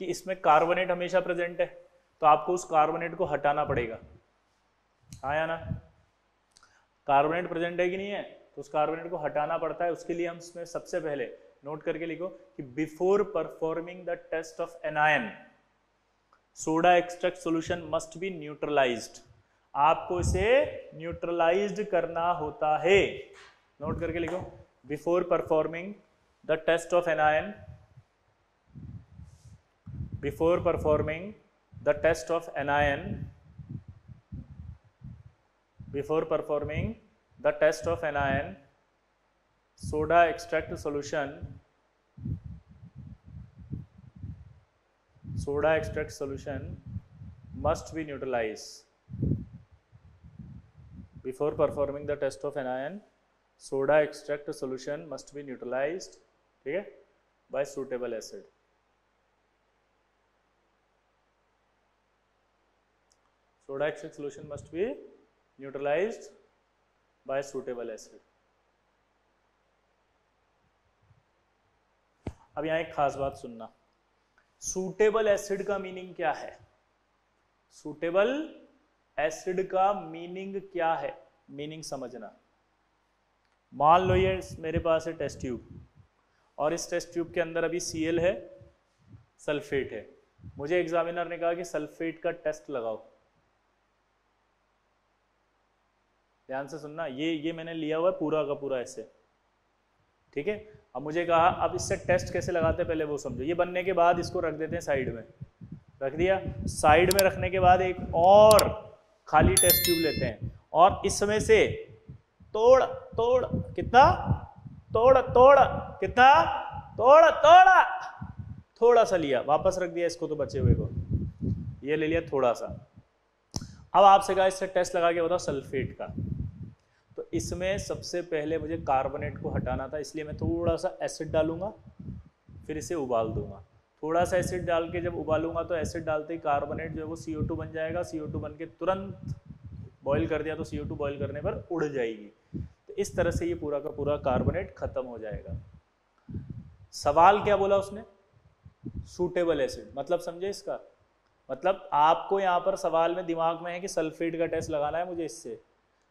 Speaker 1: कि इसमें कार्बोनेट हमेशा प्रेजेंट है तो आपको उस कार्बोनेट को हटाना पड़ेगा। आया ना? कार्बोनेट प्रेजेंट है कि नहीं है तो उस कार्बोनेट को हटाना पड़ता है। उसके लिए हम इसमें सबसे पहले नोट करके लिखो कि before performing the test of anion soda extract solution must be neutralised आपको इसे न्यूट्रलाइज्ड करना होता है। नोट करके लिखो। Before performing the test of anion before performing the test of anion before performing the test of anion soda extract solution soda extract solution must be neutralized before performing the test of anion soda extract solution must be neutralized ठीक है? By suitable acid soda extract solution must be neutralise by suitable acid अब यहाँ एक खास बात सुनना। Suitable acid का meaning क्या है? सुटेबल एसिड का मीनिंग क्या है? मीनिंग समझना। मान लो ये मेरे पास है टेस्ट ट्यूब और इस टेस्ट ट्यूब के अंदर अभी सीएल है सल्फेट है। मुझे एग्जामिनर ने कहा कि सल्फेट का टेस्ट लगाओ। ध्यान से सुनना, ये ये मैंने लिया हुआ है पूरा का पूरा ऐसे। ठीक है? अब मुझे कहा, अब इससे टेस्ट कैसे लगाते हैं, पहले वो समझो। ये बनने के बाद इसको रख देते हैं साइड में। रख दिया। साइड में रखने के बाद एक और खाली टेस्ट ट्यूब लेते हैं। और इसमें से तोड़ तोड़, कितना? तोड़ तोड़। कितना? तोड़ तोड़। थोड़ा सा लिया, वापस रख दिया इसको तो बचे हुए को। ये ले लिया थोड़ा सा। अब आपसे कहा, इससे टेस्ट लगा के बताओ सल्फेट का। तो इसमें सबसे पहले मुझे कार्बोनेट को हटाना था, इसलिए मैं थोड़ा सा एसिड डालूँगा, फिर इसे उबाल दूँगा। थोड़ा सा एसिड डाल के जब उबालूँगा तो एसिड डालते ही कार्बोनेट जो है वो सी बन जाएगा। सी बन के तुरंत बॉईल कर दिया तो सी बॉईल करने पर उड़ जाएगी। इस तरह से ये पूरा का पूरा कार्बोनेट खत्म हो जाएगा। सवाल क्या बोला उसने? सूटेबल एसिड मतलब समझे इसका? मतलब आपको यहाँ पर सवाल में दिमाग में है कि सल्फेट का टेस्ट लगाना है मुझे इससे।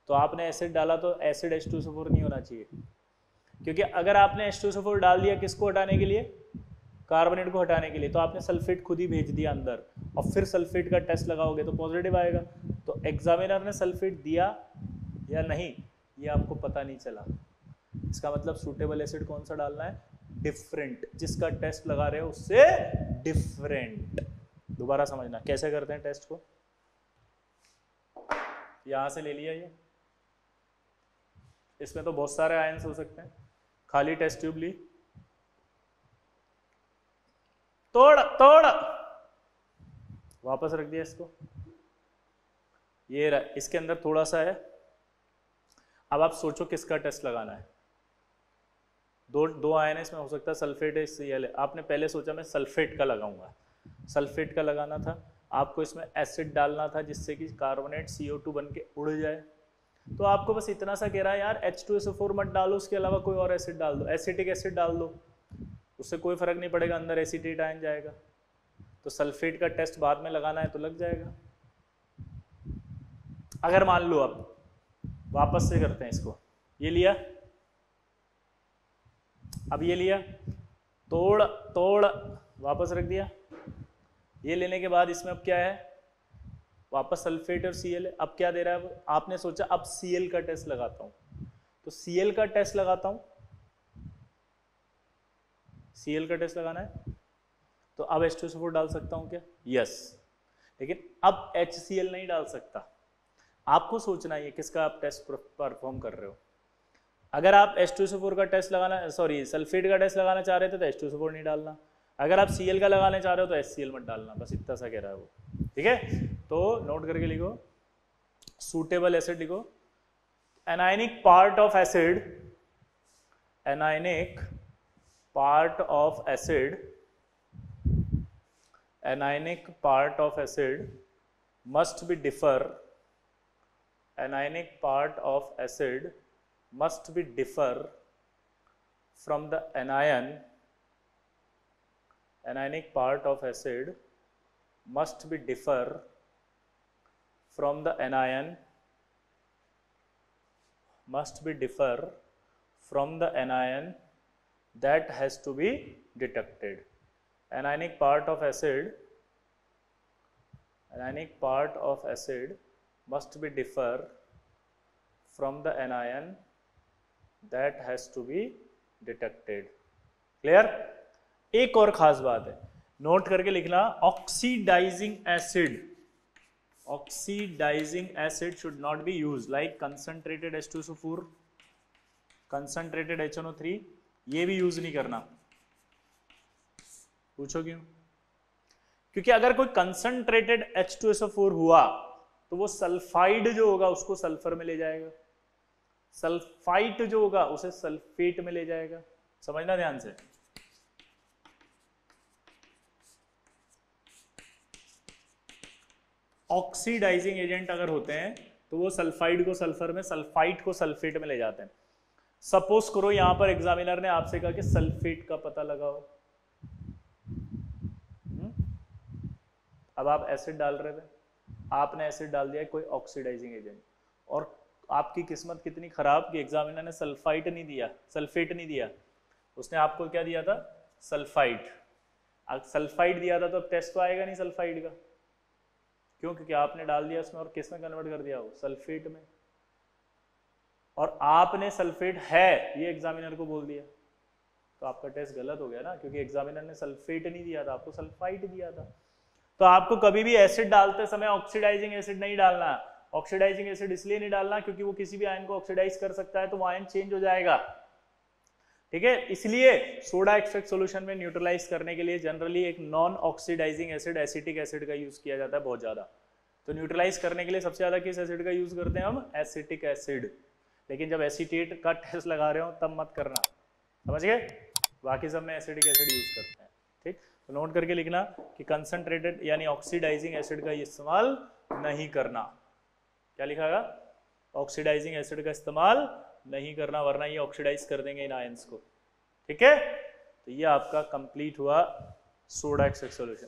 Speaker 1: तो आपने एसिड डाला तो एसिड एच नहीं होना चाहिए। क्योंकि अगर आपने एच डाल दिया किसको हटाने के लिए? कार्बोनेट को हटाने के लिए। तो आपने सल्फेट खुद ही भेज दिया अंदर। और फिर सल्फेट का टेस्ट लगाओगे तो पॉजिटिव आएगा। तो एग्जामिनर ने सल्फेट दिया या नहीं? ये आपको पता नहीं चला। इसका मतलब सूटेबल एसिड कौन सा डालना है? डिफरेंट जिसका टेस्ट लगा रहे हो उससे डिफरेंट दोबारा समझना। कैसे करते हैं टेस्ट को? यहाँ से ले लिया ये। इसमें तो बहुत सारे आयंस हो सकते हैं। खाली टेस्ट ट्यूब ली। तोड़ तोड़। वापस रख दिया इसको। ये रहा, इसके अंदर थोड़ा सा है। अब आप सोचो किसका टेस्ट लगाना है। दो दो आयन इसमें, हो सकता है सल्फेट है सी एल आपने पहले सोचा मैं सल्फेट का लगाऊँगा। सल्फेट का लगाना था। आपको इसमें एसिड डालना था जिससे कि कार्बोनेट सी ओ टू बन के उड़ जाए। तो आपको बस इतना सा कह रहा है, यार एच टू एस फोर मत डालो, उसके अलावा कोई और एसिड डाल दो। एसिटिक एसिड डाल दो। उससे कोई फ़र्क नहीं पड़ेगा, अंदर एसिटेट आयन जाएगा। तो सल्फेट का टेस्ट बाद में लगाना है तो लग जाएगा। अगर मान लो अब वापस से करते हैं इसको। ये लिया। अब ये लिया। तोड़ तोड़, वापस रख दिया। ये लेने के बाद इसमें अब क्या है? वापस सल्फेट और सी है अब क्या दे रहा है? आपने सोचा, अब सी का टेस्ट लगाता हूँ। तो सी का टेस्ट लगाता हूँ। सी का टेस्ट लगाना है। तो अब एच डाल सकता हूँ क्या? यस लेकिन अब एच नहीं डाल सकता। आपको सोचना है किसका आप टेस्ट परफॉर्म कर रहे हो। अगर आप एच का टेस्ट लगाना सॉरी सल्फेट का टेस्ट लगाना चाह रहे थे तो एच नहीं डालना। अगर आप सीएल का लगाने चाह रहे हो तो एस सी एल मत डालना, बस इतना सा कह रहा है वो। ठीक है? तो नोट करके लिखो सूटेबल एसिड लिखो। Anionic part of acid anionic part of acid anionic part of acid must be differ anionic part of acid must be differ from the anion anionic part of acid must be differ from the anion must be differ from the anion that has to be detected. Anionic part of acid, anionic part of acid must be differ from the anion that has to be detected. Clear? एक और खास बात है। Note करके लिखना oxidising acid oxidising acid should not be use like concentrated H two four concentrated H N O three ये भी use नहीं करना। पूछो क्यों? क्योंकि अगर कोई concentrated H two S O four हुआ तो वो सल्फाइड जो होगा उसको सल्फ़र में ले जाएगा। सल्फाइट जो होगा उसे सल्फेट में ले जाएगा। समझना ध्यान से? ऑक्सीडाइजिंग एजेंट अगर होते हैं तो वो सल्फाइड को सल्फ़र में, सल्फाइट को सल्फेट में ले जाते हैं। सपोज़ करो यहाँ पर एग्जामिनर ने आपसे कहा कि सल्फेट का पता लगाओ। हम्म? अब आप एसिड डाल रहे थे। आपने एसिड डाल दिया कोई ऑक्सीडाइजिंग एजेंट और आपकी किस्मत कितनी खराब कि एग्जामिनर ने सल्फाइट नहीं दिया सल्फेट नहीं दिया। उसने आपको क्या दिया था? सल्फाइट सल्फाइड दिया था तो अब टेस्ट तो आएगा नहीं सल्फाइड का। क्यों? क्योंकि आपने डाल दिया उसमें और किसमें कन्वर्ट कर दिया? वो सल्फेट में। और आपने सल्फेट है, ये एग्जामिनर को बोल दिया। तो आपका टेस्ट गलत हो गया ना, क्योंकि एग्जामिनर ने सल्फेट नहीं दिया था, आपको सल्फाइट दिया था। तो आपको कभी भी एसिड डालते समय ऑक्सीडाइजिंग एसिड नहीं डालना। ऑक्सीडाइजिंग एसिड इसलिए नहीं डालना क्योंकि वो किसी भी आयन को ऑक्सीडाइज कर सकता है तो वो आयन चेंज हो जाएगा। ठीक है? इसलिए सोडा एक्सट्रैक्ट सॉल्यूशन में न्यूट्रलाइज करने के लिए जनरली एक non oxidising acid acetic acid का यूज़ किया जाता है बहुत ज़्यादा। तो न्यूट्रलाइज करने के लिए सबसे ज़्यादा किस एसिड का यूज़ करते हैं हम? एसिटिक एसिड लेकिन जब एसिटेट का टेस्ट लगा रहे हो, तब मत करना। समझ गए? बाकी सब में एसिडिक एसिड यूज़ करते हैं। तो नोट करके लिखना कि कंसंट्रेटेड यानी ऑक्सीडाइजिंग एसिड का इस्तेमाल नहीं करना। क्या लिखा ऑक्सीडाइजिंग एसिड का इस्तेमाल नहीं करना, वरना ये ऑक्सीडाइज कर देंगे इन आयंस को। ठीक है? तो ये आपका कंप्लीट हुआ सोडा एक्सेक सोल्यूशन